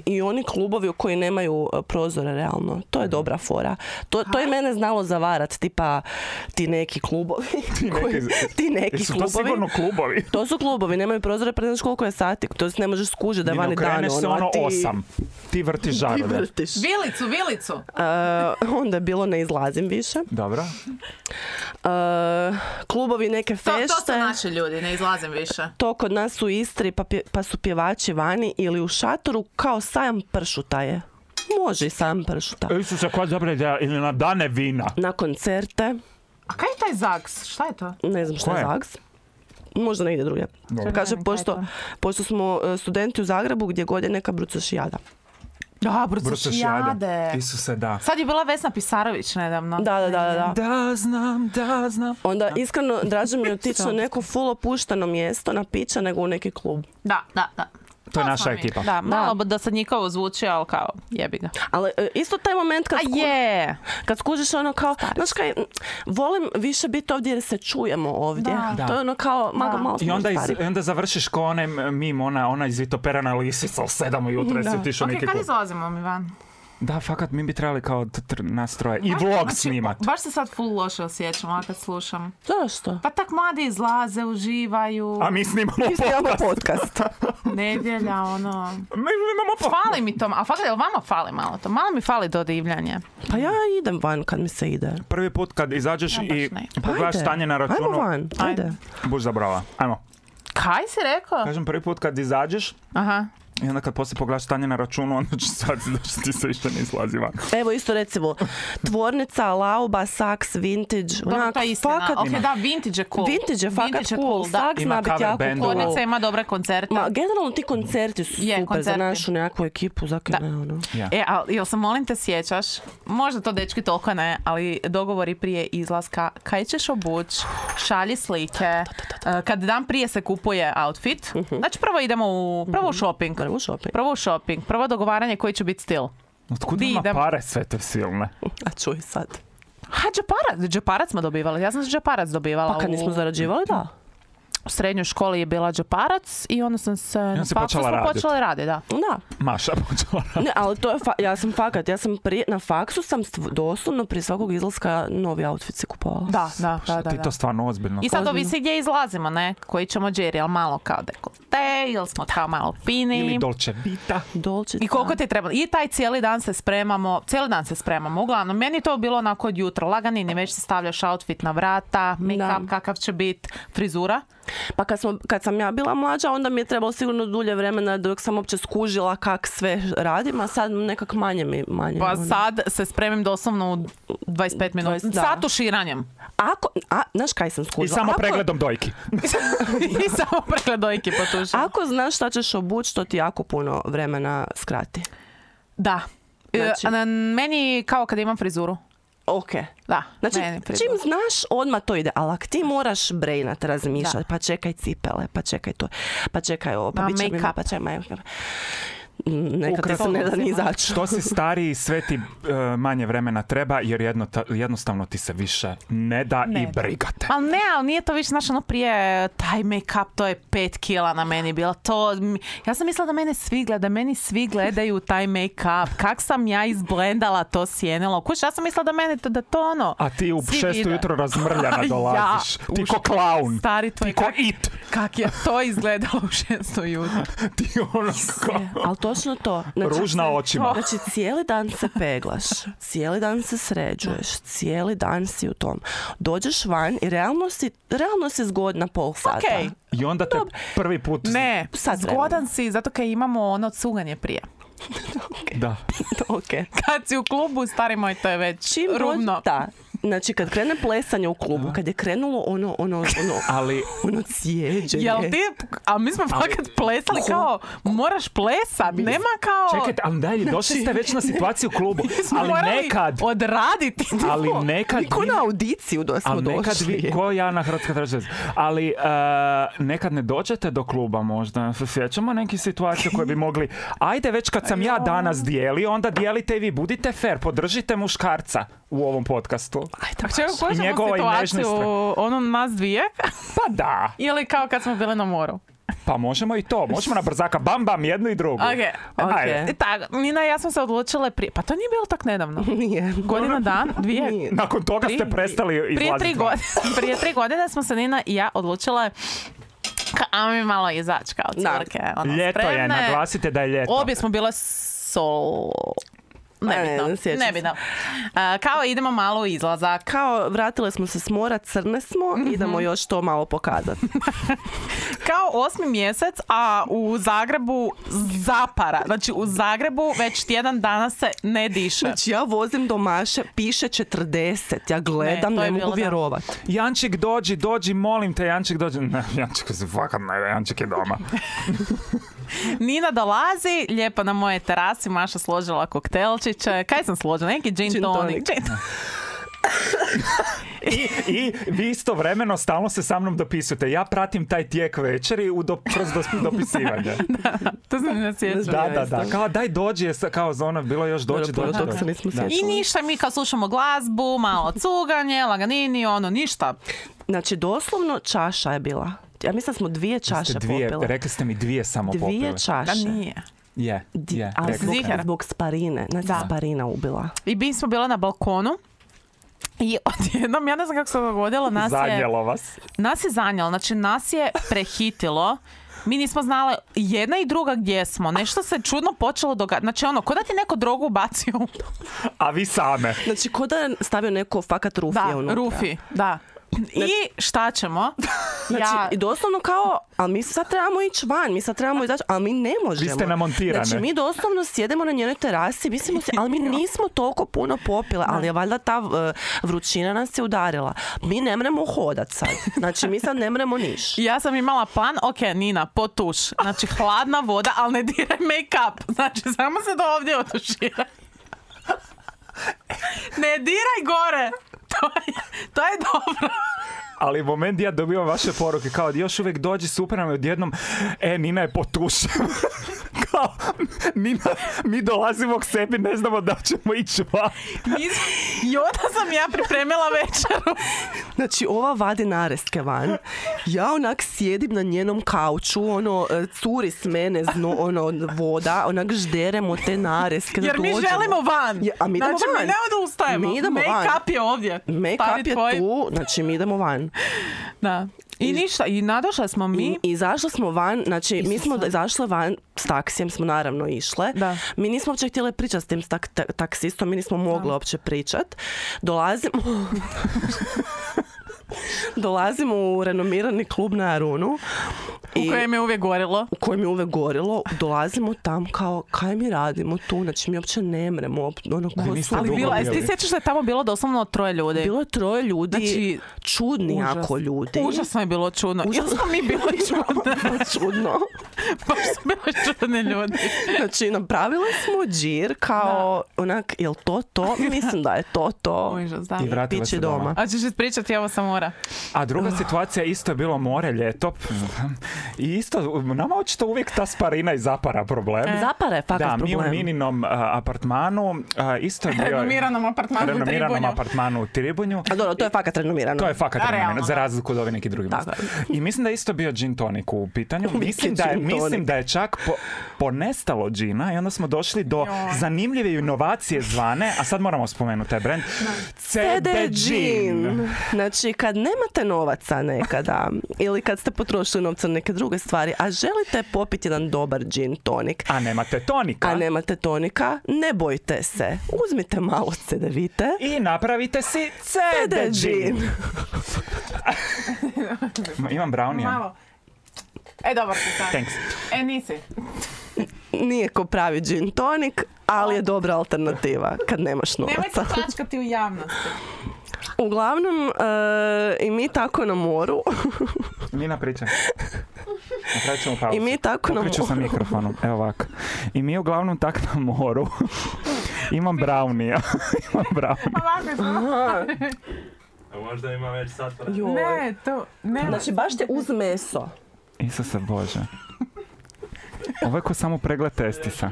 i oni klubovi koji nemaju e, prozore realno. To je dobra fora. To, to je mene znalo zavarat, tipa ti neki klubovi. Ti koji- neki- ti neki Jesu to klubovi. sigurno klubovi? To su klubovi, nemaju prozore, pa ne znaš koliko je sati. To se ne možeš skužiti da je vani dan. se ono, ono ti- osam. Ti vrtiš Ti žarove. vrtiš. Vilicu, vilicu. E, onda je bilo ne izlazim više. Dobro. E, klubovi neke To, fešte. to su naši ljudi, ne izlazim više. To kod nas u Istri pa, pje- pa su pjevači vani ili u šatoru kao sajam pršuta je. Može i sajam pršuta. Isuse, koja dobra ideja. Ili na dane vina. Na koncerte, A kaj je taj Zaks? Šta je to? ne znam šta je je? Možda negdje drugdje. Dobro. Kaže, pošto, to. pošto smo e, studenti u Zagrebu gdje god je neka brucošijada. Da, Brucošijade. Isuse, da. Sad je bila Vesna Pisarović nedavno. Da, da, da, da, da. Znam, da, znam. Onda iskreno draže mi je otići na neko full opušteno mjesto na pića nego u neki klub. Da, da, da. To je naša ekipa. Da, malo da, da sad njihovo zvuči, ali kao jebi ga. Ali e, isto taj moment kad, A sku- je! kad skužiš ono kao, znaš kaj, volim više biti ovdje jer se čujemo ovdje. Da. To je ono kao, malo, malo I onda, iz, onda završiš ko onaj mim, ona, ona izvitoperana lisica u sedam ujutro da. si otišao Ok, neki kad izlazimo mi van? Da, fakat, mi bi trebali kao nas troje. I vlog snimat. Baš se sad full loše osjećam, a kad slušam. Zašto? Pa tak mladi izlaze, uživaju, A mi snimamo Mi snimamo podcast. podcast. nedjelja, ono... Mi snimamo podcast. Fali mi to, a fakat, jel vama fali malo to? Malo mi fali to divljanje. Pa ja idem van kad mi se ide. Prvi put kad izađeš Ja i pogledaš stanje na Ajmo računu, van, ajde. Ajde. buš zabrava. Ajmo. Kaj si rekao? Kažem, prvi put kad izađeš Aha. I onda kad poslije pogledaš stanje na računu, onda ćeš sad da ti se više ne izlazi van. Evo isto recimo, tvornica, lauba, saks, vintage. Dobro, onak, to je istina. fakat- Ok, da, vintage je cool. Vintage je fakat Vintage je cool, da. saks Ima zna biti jako cool. Tvornica ima dobre koncerte. Ma, generalno ti koncerti su Je, super za koncerti. našu nekakvu ekipu, zakaj Da. ne, ono. Ja. E, ali jel se molim te sjećaš, možda to dečki toliko ne, ali dogovori prije izlaska, kaj ćeš obuć, šalji slike, e, kad dan prije se kupuje outfit, znači prvo idemo u, prvo u shopping, Prvo shopping. prvo shopping, prvo dogovaranje koji će biti stil. Otkud Di ima idem? pare sve te silne? A čuj sad. Ha, džeparac, džeparac smo dobivali, ja sam džeparac dobivala Pa kad u, nismo zarađivali, da. U srednjoj školi je bila džeparac i onda sam se, na si faksu počela radit. počeli raditi, da. Da. Maša počela Ne, ali to je, fa- ja sam fakat, ja sam prije, na faksu sam stv- doslovno prije svakog izlaska novi outfit si kupovala. Da, da, da, da. Ti da. to stvarno ozbiljno. I sad ovisi gdje izlazimo, ne? Koji ćemo džeri, jel malo kao dekolte, ili smo kao malo fini. Ili Dolce Vita. Dolčica. I koliko ti treba? I taj cijeli dan se spremamo, cijeli dan se spremamo. Uglavnom, meni je to bilo onako od jutra. Laganini, već se stavljaš outfit na vrata, make-up Da. kakav će biti, frizura. Pa kad, smo, kad sam ja bila mlađa, onda mi je trebalo sigurno dulje vremena dok sam uopće skužila kak sve radim, a sad nekak manje mi manje. Pa ono. sad se spremim doslovno u 25 minuta. 20, da. Sat tuširanjem. Ako, a, znaš kaj sam I skužila? samo Ako- pregledom dojki. I samo pregled dojke potušim. Ako znaš šta ćeš obući, to ti jako puno vremena skrati. Da. E, Znači- meni kao kad imam frizuru. Ok. Da, Znači, čim znaš, odmah to ide. Ali ako ti moraš brainat, razmišljati, pa čekaj cipele, pa čekaj to, pa čekaj ovo, pa Pa bit će pa čekaj make-up. Mm, Nekad Ukratko, ne da ni izaći. Što si stariji, sve ti e, manje vremena treba, jer jedno, ta- jednostavno ti se više ne da Ne i brigate. Ali ne, ali nije to više, znaš, ono prije, taj make-up, to je pet kila na meni bilo. To, ja sam mislila da mene svi gleda, da meni svi gledaju taj make-up. Kak sam ja izblendala to sjenilo. Kuć, ja sam mislila da mene, to- da to ono... A ti u Svi šest vide. ujutro razmrljana Ja, dolaziš. ti ko klaun. Stari tvoj, Ti ko kak, it. kak je to izgledalo u šesto jutro. Ti ono kao... Ali točno to. Znači, Ružna očima. Znači, cijeli dan se peglaš, cijeli dan se sređuješ, cijeli dan si u tom. Dođeš van i realno si, realno si zgodna pol sata. Okej. I onda te prvi put... Ne, Sad vremena. zgodan si, zato kaj imamo ono cuganje prije. Da. Ok. Kad si u klubu, stari moj, to je već Čim dođe- rubno. Da. Znači, kad krene plesanje u klubu, kad je krenulo ono, ono, ono, Ali ono cijeđenje. Jel ti, a mi smo fakat plesali kao, moraš plesat, nema kao... čekajte, ali daj, došli ste već na situaciju u klubu. smo Ali morali nekad, odraditi. ali nekad... Niko na audiciju da smo Ali nekad vi, ko ja na Hrvatskoj televiziji, ali e, nekad ne dođete do kluba možda, se sjećamo neke situacije koje bi mogli, ajde već kad sam ja danas dijelio, onda dijelite i vi, budite fair, podržite muškarca u ovom podcastu. Koju I ćemo njegova i nežni situaciju, ono nas dvije, Pa da, ili kao kad smo bili na moru? pa možemo i to, možemo na brzaka, bam bam, jednu i drugu. Ok, Ajde. I tako, Nina i ja smo se odlučile prije, pa to nije bilo tak nedavno. Nije. Godina dan, dvije, Nije. Nakon toga ste prestali izlaziti. prije tri, godine, prije tri godine smo se Nina i ja odlučile ka, a mi malo izaći kao Da. curke. Ono, Ljeto je, spremne. naglasite da je ljeto. Obje smo bile sol... Nebitno, ne nebitno. A, kao idemo malo u izlazak. Kao vratile smo se s mora, crne smo, Mhm. idemo još to malo pokazati. Kao osmi mjesec, a u Zagrebu zapara. Znači u Zagrebu već tjedan dana se ne diše. Znači ja vozim do Maše, piše 40, ja gledam, Ne, ne, mogu da. vjerovat. Jančik, dođi, dođi, molim te, Jančik, dođi. Ne, Jančik se fakat ne, Jančik je doma. Nina dolazi, lijepo na moje terasi, Maša složila koktelčiće. Kaj sam složila? Neki gin, Gin tonic. I, I vi istovremeno stalno se sa mnom dopisujete. Ja pratim taj tijek večeri u do, kroz dopisivanje. To se ne sjećam. Da, da, da. Kao daj dođi, kao zona, bilo je još dođi, dođi. nismo Da. sjećali. I ništa, mi kao slušamo glazbu, malo cuganje, laganini, ono, ništa. Znači doslovno čaša je bila. Ja mislim da smo dvije čaše Ste dvije, popile. rekli ste mi dvije samo popile. Dvije Da čaše. nije. Je, Di- je. ali zbog, zbog sparine. Znači Da. sparina ubila. I mi smo bile na balkonu. I odjednom, ja ne znam kako se dogodilo, nas je, Zanijelo vas. nas je zanjelo, znači nas je prehitilo. Mi nismo znale jedna i druga gdje smo. Nešto se čudno počelo događati. Znači ono, ko da ti neko drogu ubacio u... A vi same. Znači ko da je stavio neko fakat rufije Da, unutra. rufi, da. I šta ćemo? Znači, ja, i doslovno kao, ali mi sad trebamo ići van, mi sad trebamo izaći, ali mi ne možemo. Vi ste namontirane. Znači, mi doslovno sjedemo na njenoj terasi, mislimo se, ali mi nismo toliko puno popile, ali je valjda ta vrućina nas je udarila. Mi ne mremo hodat sad. Znači, mi sad ne mremo niš. ja sam imala plan, ok, Nina, potuš. Znači, hladna voda, ali ne diraj make-up. Znači, samo se do ovdje otušira. Ne diraj gore. 对，对，都分了。Ali moment ja dobivam vaše poruke, kao još uvijek dođi super nam je odjednom, e, Nina je potušena. kao, Nina, mi dolazimo k sebi, ne znamo da ćemo ići van. I onda sam ja pripremila večeru. Znači, ova vadi nareske van. Ja onak sjedim na njenom kauču, ono, e, curi s mene zno, ono, voda, onak žderemo te nareske. da Jer mi želimo van. Je, a mi idemo znači, van. mi ne odustajemo. Mi idemo van. Make-up je ovdje. Make-up Stavi je tvoj- tu, znači mi idemo van. Da. I ništa, i nadošle smo mi. I, izašle smo van, znači mi smo izašle van s taksijem smo naravno išle. Da. Mi nismo uopće htjeli pričati s tim tak, ta- taksistom, mi nismo mogli uopće pričat. Dolazimo... Dolazimo u renomirani klub na Arunu. U kojem je uvijek gorilo. u kojem je uvek gorilo, dolazimo tam kao, kaj mi radimo tu, znači mi uopće ne mremo, ono, ko su Ali bilo, jesi ti sjećaš da je tamo bilo doslovno troje ljudi? Bilo je troje ljudi, Znači, čudni užas. jako ljudi. Užasno je bilo čudno. Užasno. Ili smo mi bili čudne? čudno. Baš su bili čudni ljudi. Znači, napravili smo džir kao, onak, jel to to? Mislim da je to to. Užas, da. I vratile Pići se doma. doma. A ćeš ispričati ovo sa mora? A druga situacija isto je bilo more, ljeto. I isto, nama očito uvijek ta sparina i zapara problem. Zapara je fakat Da, mi u problem. Mininom a, apartmanu a, isto je bio... Renomiranom apartmanu u renomiranom Tribunju. apartmanu u Tribunju. A dobro, to je fakat renomirano. To je fakat Da, renomirano, realno, za da. razliku od ovih nekih drugih mjesta. I mislim da je isto bio gin tonic u pitanju. Mislim da, je, mislim da je čak po, ponestalo džina i onda smo došli do Joj. zanimljive inovacije zvane, a sad moramo spomenuti taj brand. CD Gin. Znači, kad nemate novaca nekada ili kad ste potrošili novca na neke druge stvari, a želite popiti jedan dobar gin tonik, A nemate tonika. a nemate tonika, ne bojte se. Uzmite malo cedevite. I napravite si CD CD gin. Imam brownie. Malo. E, dobar si sad. Thanks. E, nisi. Nije ko pravi gin tonik, ali je dobra alternativa kad nemaš Nemoj novaca. se čačkati u javnosti. Uglavnom, e, i mi tako na moru, Nina priča. Napravit ćemo pauzu. I mi tako na Pokriću sa moru. mikrofonom. Evo ovako. I mi uglavnom tak na moru. Imam brownie. Imam brownie. Ovako je A možda ima već sat. Ne, to, ne. Znači, baš te uz meso. Isuse Bože. Ovo je ko samo pregled testisa.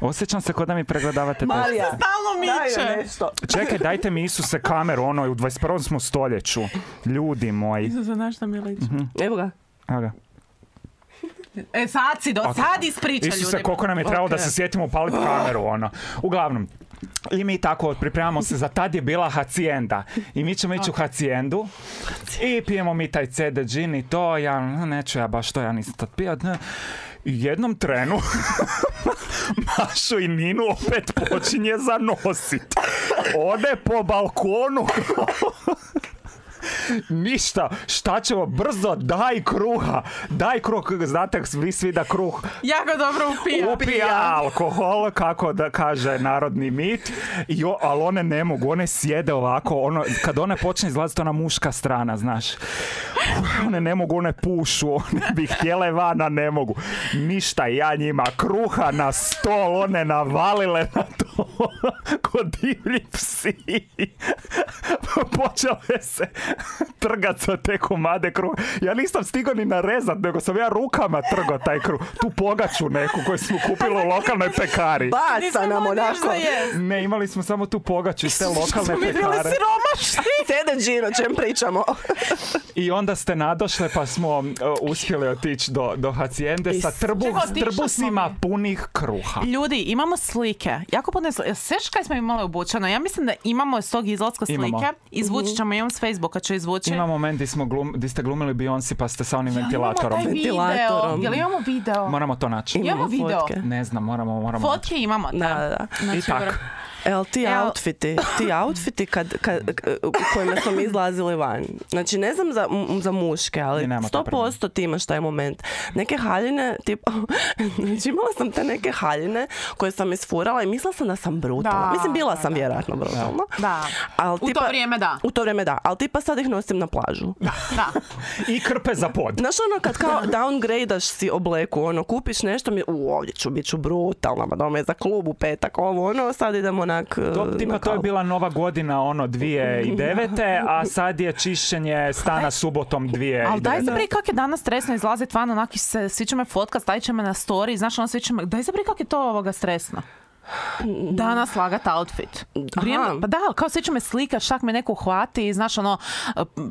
Osjećam se kao da mi pregledavate Marija, testise. Stalno miče. nešto. Čekaj, dajte mi Isuse kameru, ono, u 21. smo stoljeću. Ljudi moji. Isuse, znaš šta mi liči? Evo ga. Evo ga. E, sad si, do, sad ispriča Isuse, ljudi. koliko nam je trebalo da Ok. se sjetimo upaliti kameru, ono. Uglavnom, i mi tako pripremamo se za tad je bila hacijenda. I mi ćemo ići u hacijendu i pijemo mi taj CD gin i to, ja neću ja baš to, ja nisam tad pio. Jednom trenu Mašu i Ninu opet počinje zanosit. Ode po balkonu. Ništa, šta ćemo, brzo, daj kruha, daj kruh, znate vi svi da kruh Jako dobro upija. upija alkohol, kako da kaže narodni mit, I o- ali one ne mogu, one sjede ovako, ono, kad one počne izlaziti ona muška strana, znaš. One ne mogu, one pušu, one bi htjele van, a ne mogu. Ništa, ja njima kruha na stol, one navalile na to, ko divlji psi. Počele se trgat za te komade kruha. Ja nisam stigao ni narezat, nego sam ja rukama trgao taj kruh. Tu pogaču neku koju smo kupili u lokalnoj pekari. Baca nam onako. Ne, imali smo samo tu pogaču iz te lokalne Smo mi bili pekare. siromašni. Sede Gino, čem pričamo? I onda ste nadošle pa smo uh, uspjeli otići do, do hacijende sa otišli trbusima punih kruha. Ljudi, imamo slike. Jako puno slike. Seš kaj smo imali obučeno? Ja mislim da imamo iz tog izlaska slike. Imamo. Izvući ćemo, imam s Facebooka, ću izvući. Ima moment di, smo glum, ste glumili Beyoncé pa ste sa onim Jel imamo ventilatorom. video? Ventilatorom. Jel imamo video? Moramo to naći. Imamo video. fotke. Ne znam, moramo, moramo naći. Fotke imamo. Da, da, da. Znači, I tak. El, ti Evo. outfiti, ti outfiti kad, kad, u kojima smo mi izlazili van. Znači, ne znam za, m- za muške, ali Mi nemamo to 100% ti imaš taj moment. Neke haljine, tipa, znači imala sam te neke haljine koje sam isfurala i mislila sam da sam brutalna. Da, Mislim, bila da, sam da. vjerojatno brutalna. Da. Ali U to vrijeme da. U to vrijeme da, ali tipa sad ih nosim na plažu. Da. I krpe za pod. Znaš ono kad kao downgradaš si obleku, ono kupiš nešto, mi, u ovdje ću, bit ću brutalna, ma doma je za klub u petak, ovo ono, sad idem onak... To, tipa, na to je bila nova godina, ono, 2009. A sad je čišćenje stana subotom 2009. Ali daj zabri kak je danas stresno izlazit van, onaki se, svi će me fotkat, stavit će me na story, znaš ono svi će me, daj zabri kak je to ovoga stresno. Danas lagat outfit. Vrijeme, Aha. pa da, ali kao će me slikat, šak me neko hvati i znaš ono,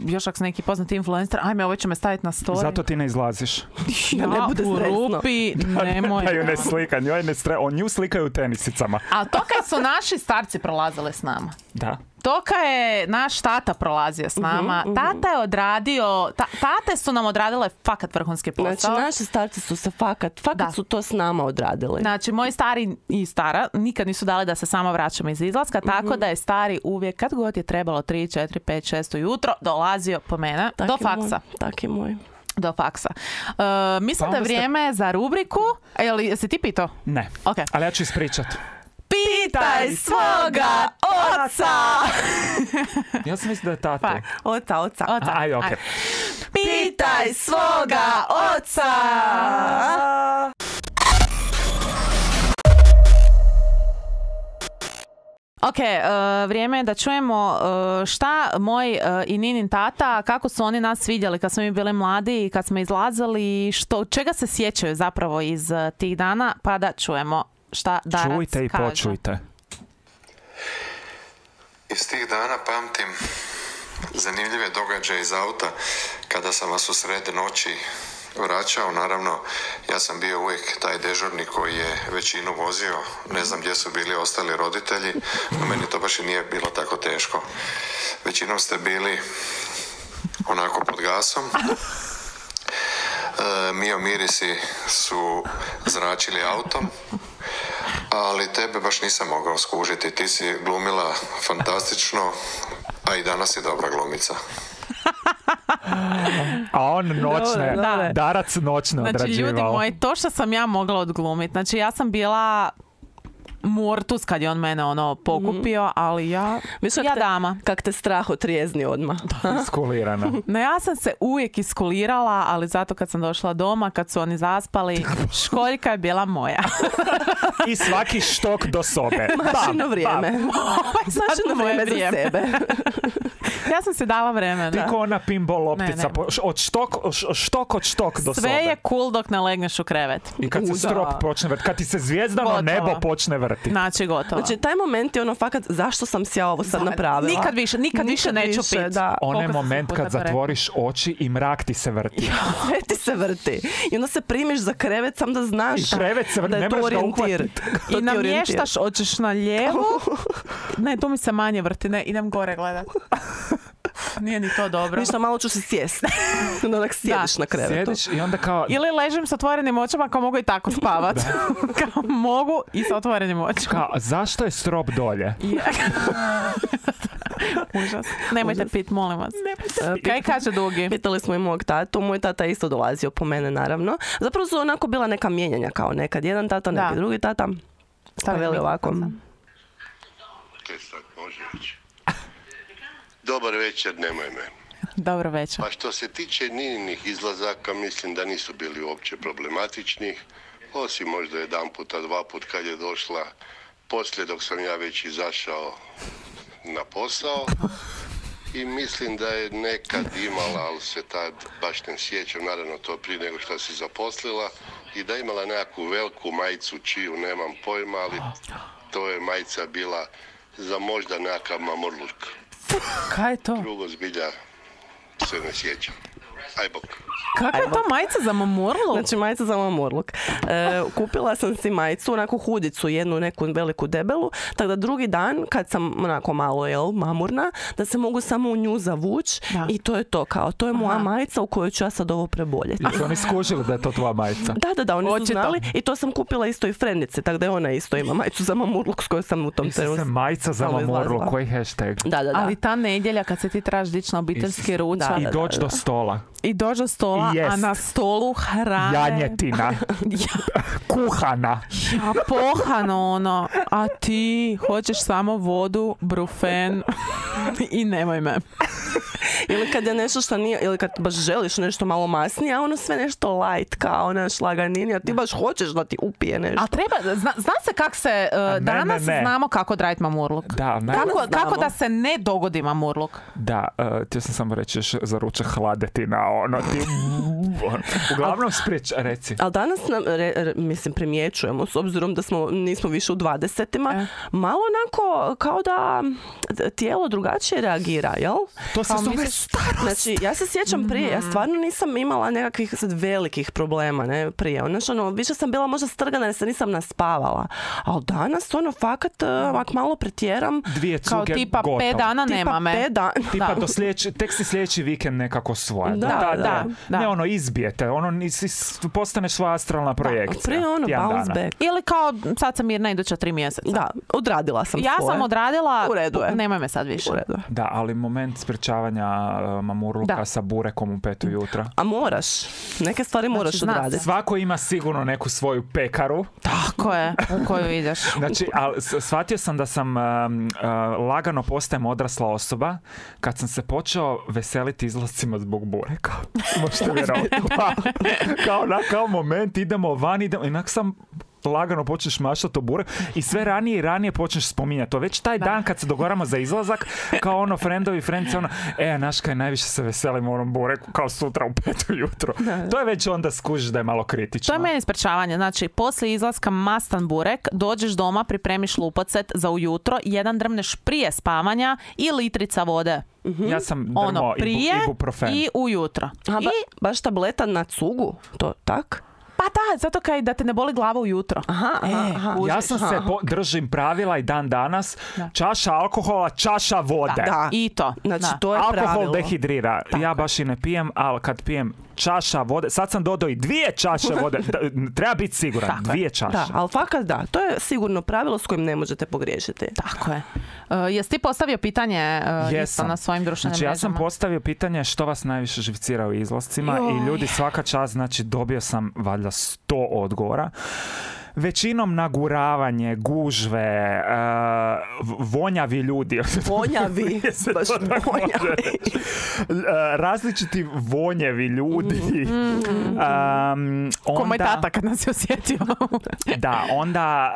još ak se neki poznati influencer, ajme ovo će me staviti na story. Zato ti ne izlaziš. Da ne bude u stresno. rupi, nemoj. Da ju ne slika, njoj ne stre... On nju slikaju u tenisicama. A to kad su naši starci prolazili s nama. Da. To kad je naš tata prolazio s nama, tata je odradio, ta, tate su nam odradile fakat vrhunski posao. Znači, naši starci su se fakat, fakat Da. su to s nama odradili. Znači, moji stari i stara nikad nisu dali da se samo vraćamo iz izlaska, tako Mhm. da je stari uvijek, kad god je trebalo 3, 4, 5, 6 ujutro, dolazio po mene Tak do faksa. Moj, tak je moj. Do faksa. E, mislim Pa da je onda ste- vrijeme za rubriku. E, Jel, jesi ti pitao? Ne. Ok. Ali ja ću ispričat. Pitaj svoga oca! Ja sam mislio da je tatu. Fak. Oca, oca. Oca. A, Ajde, okej. Pitaj svoga oca! Ok, e, vrijeme je da čujemo e, šta moj e, i Ninin tata, kako su oni nas vidjeli kad smo mi bili mladi i kad smo izlazili, i što, čega se sjećaju zapravo iz tih dana, pa da čujemo šta Darac Čujte i kaže. počujte. Iz tih dana pamtim zanimljive događaje iz auta kada sam vas u sred noći vraćao. Naravno, ja sam bio uvijek taj dežurni koji je većinu vozio. Ne znam gdje su bili ostali roditelji, no meni to baš i nije bilo tako teško. Većinom ste bili onako pod gasom. E, Mio mirisi su zračili autom, ali tebe baš nisam mogao skužiti. Ti si glumila fantastično, a i danas je dobra glumica. A on noćne, Dobro, dobro. darac noćno Znači, ljudi moji, to što sam ja mogla odglumiti. Znači, ja sam bila mortus kad je on mene ono pokupio, ali ja, kak ja te- dama. Kak te strah otrijezni odmah. Skulirana. No ja sam se uvijek iskulirala, ali zato kad sam došla doma, kad su oni zaspali, školjka je bila moja. I svaki štok do sobe. Mašino vrijeme. Mašino vrijeme za sebe. ja sam si dala vremena. Ti ko ona pinball loptica. ne. Od štok, od štok od štok do Sve sobe. je cool dok ne legneš u krevet. I kad se strop počne vrti, kad ti se zvijezdano Gotovo. nebo počne vrti. Znači, gotovo. Znači, taj moment je ono fakat, zašto sam si ja ovo sad napravila? Nikad više, nikad, više neću pit. Da. Onaj moment kad to zatvoriš oči i mrak ti se vrti. Sve ti se vrti. I onda se primiš za krevet sam da znaš I krevet se vrti, da je ne to orijentir. To I je namještaš, hoćeš na lijevo. Ne, tu mi se manje vrti, ne, idem gore gledat. Nije ni to dobro. Ništa, malo ću se sjesti. Onda onak sjediš na krevetu. Sjediš i onda kao... Ili ležim s otvorenim očima kao mogu i tako spavat. kao mogu i s otvorenim očima. Kao, zašto je strop dolje? Užas. Nemojte pit, molim vas. Kaj kaže Dugi? Pitali smo i mog tatu, moj tata je isto dolazio po mene naravno. Zapravo su onako bila neka mijenjanja kao nekad jedan tata, neki drugi tata. Pa Stavim veli ovako. E sad može reći. Dobar večer, nemoj me. Dobro večer. Pa što se tiče Nininih izlazaka, mislim da nisu bili uopće problematični, osim možda jedan puta, dva put kad je došla poslije dok sam ja već izašao na posao. I mislim da je nekad imala, ali se tad baš ne sjećam, naravno to prije nego što se zaposlila, i da je imala nekakvu veliku majicu čiju nemam pojma, ali to je majica bila za možda nekakav mamurluk. Kaj je to? Drugo zbilja se ne sjećam. Aj bok. Kakva je to majica za mamurlu? Znači majica za mamurluk. E, kupila sam si majicu, onako hudicu, jednu neku veliku debelu, tako da drugi dan kad sam onako malo jel, mamurna, da se mogu samo u nju zavuć Da. i to je to kao, to je moja Aha. majica u kojoj ću ja sad ovo preboljeti. Jesu oni skužili da je to tvoja majica? Da, da, da, oni su Očito. znali i to sam kupila isto i frendice, tako da je ona isto ima majicu za mamurluk s kojoj sam u tom trenutku. majica za Malo mamurlu, izlazila. koji hashtag? Da, da, da. Ali ta nedjelja kad se ti dići na obiteljski ručak I doći do stola. I dođe do stola, jest. a na stolu hrane. Janjetina, Ja, kuhana. ja, pohano ono, a ti hoćeš samo vodu, brufen i nemoj me. Ili kad je nešto što nije, ili kad baš želiš nešto malo masnije, a ono sve nešto light, kao naš laganin, a ti baš hoćeš da ti upije nešto. A treba, zna, zna se kak se, uh, ne, danas ne. znamo kako odraditi mamurluk. Da, ne, Kako, kako da se ne dogodi mamurluk? da, uh, htio sam samo reći još za ručak hladetina, ono ti... Uglavnom sprijeć, reci. Ali danas, nam, re- re- mislim, primjećujemo, s obzirom da smo, nismo više u dvadesetima, E. malo onako kao da tijelo drugačije reagira, jel? To se Kao zove starost. Znači, ja se sjećam prije, ja stvarno nisam imala nekakvih sad velikih problema, ne, prije. Znaš, ono, više sam bila možda strgana jer se nisam naspavala. Ali danas, ono, fakat, ovak malo pretjeram. Dvije Kao cuge, tipa gotovo. pet dana Tipa nema me. pet dan- Tipa Da. do sljedeći, tek si sljedeći vikend nekako svoja. Da, tad, da, da. Ne ono, izbijete, ono, nisi, postaneš svoja astralna projekcija. Prije ono, bounce back. Ili kao, sad sam mirna iduća tri mjeseca. Da, odradila sam Ja svoje. sam odradila, U redu je. nemoj me sad više. U redu je. Da, ali moment sprečavanja uh, mamurluka Da. sa burekom u petu jutra. A moraš. Neke stvari moraš zna se. odraditi. Svako ima sigurno neku svoju pekaru. Tako je, u koju ideš. Znači, ali shvatio sam da sam um, uh, lagano postajem odrasla osoba kad sam se počeo veseliti izlascima zbog bureka. Možete vjerovati. kao, na, kao moment, idemo van, idemo, inak sam lagano počneš mašati o burek i sve ranije i ranije počneš spominjati to. Već taj dan kad se dogovaramo za izlazak, kao ono friendovi, friendice, ono, e, naš kaj najviše se veselimo onom bureku kao sutra u petu jutro. To je već onda skužiš da je malo kritično. To je meni sprečavanje. Znači, poslije izlaska mastan burek, dođeš doma, pripremiš lupocet za ujutro, jedan drmneš prije spavanja i litrica vode. Ja sam drmo Ono, prije ibu, ibuprofen. i ujutro. A, ba- I, baš tableta na cugu? To, tak? Pa da, zato kaj da te ne boli glava ujutro. Aha, aha, E, aha. Ja sam se po- držim pravila i dan danas. Da. Čaša alkohola, čaša vode. Da. I to. Znači, da. to je Alkohol pravilo. dehidrira. Ja baš i ne pijem, ali kad pijem čaša vode, sad sam dodao i dvije čaše vode. Da, treba biti siguran, Tako je. dvije čaše. Da, ali fakat da, to je sigurno pravilo s kojim ne možete pogriješiti. Tako je. Uh, jesi ti postavio pitanje uh, Jesam. na svojim društvenim Znači ja sam mrežama? postavio pitanje što vas najviše živcira u izlascima i ljudi svaka čast, znači dobio sam valjda sto odgovora. Većinom naguravanje, gužve, uh, vonjavi ljudi. Vonjavi, baš vonjavi. Uh, različiti vonjevi ljudi. Um, Ko moj onda- tata kad nas je osjetio. da, onda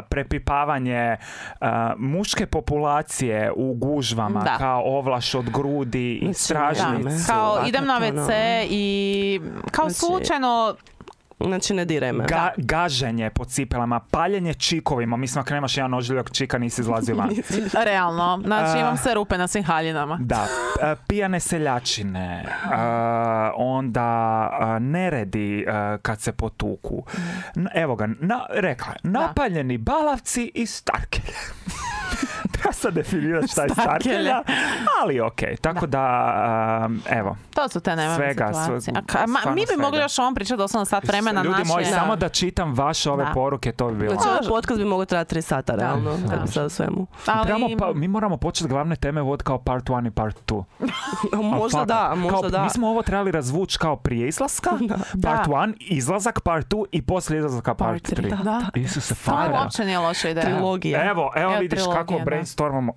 uh, prepipavanje uh, muške populacije u gužvama Da. kao ovlaš od grudi i stražnicu. Kao idem na. WC i kao Znači- slučajno Znači, ne diraj me. Ga, gaženje po cipelama, paljenje čikovima. Mislim, ako nemaš jedan ožiljak čika, nisi izlazio van. realno. Znači imam sve rupe na svim haljinama. Da, e, pijane seljačine, onda neredi e, kad se potuku. N- Evo ga, na, rekla je, napaljeni balavci i starkelje. sad definirati šta je starkelja, ali ok. Tako da, um, evo, To su te nemojme Svega, situacije. sve- A ma, mi bi mogli svega. još o ovom pričati doslovno sat vremena ljudi naše. moji, Da. samo da čitam vaše ove Da. poruke, to bi bilo. Znači, ovaj podcast bi mogao trajati 3 sata, realno, bi sve u svemu. Ali, Trebamo pa, mi moramo početi glavne teme vod kao part 1 i part 2. možda fakat. da, možda kao, da. Mi smo ovo trebali razvući kao prije izlaska, part 1, izlazak part 2 i poslije izlazaka part Part 3. tri, Da. Isuse, To fara. uopće nije loša ideja. Trilogija. Evo, evo Evo, vidiš kako da. Brainstormamo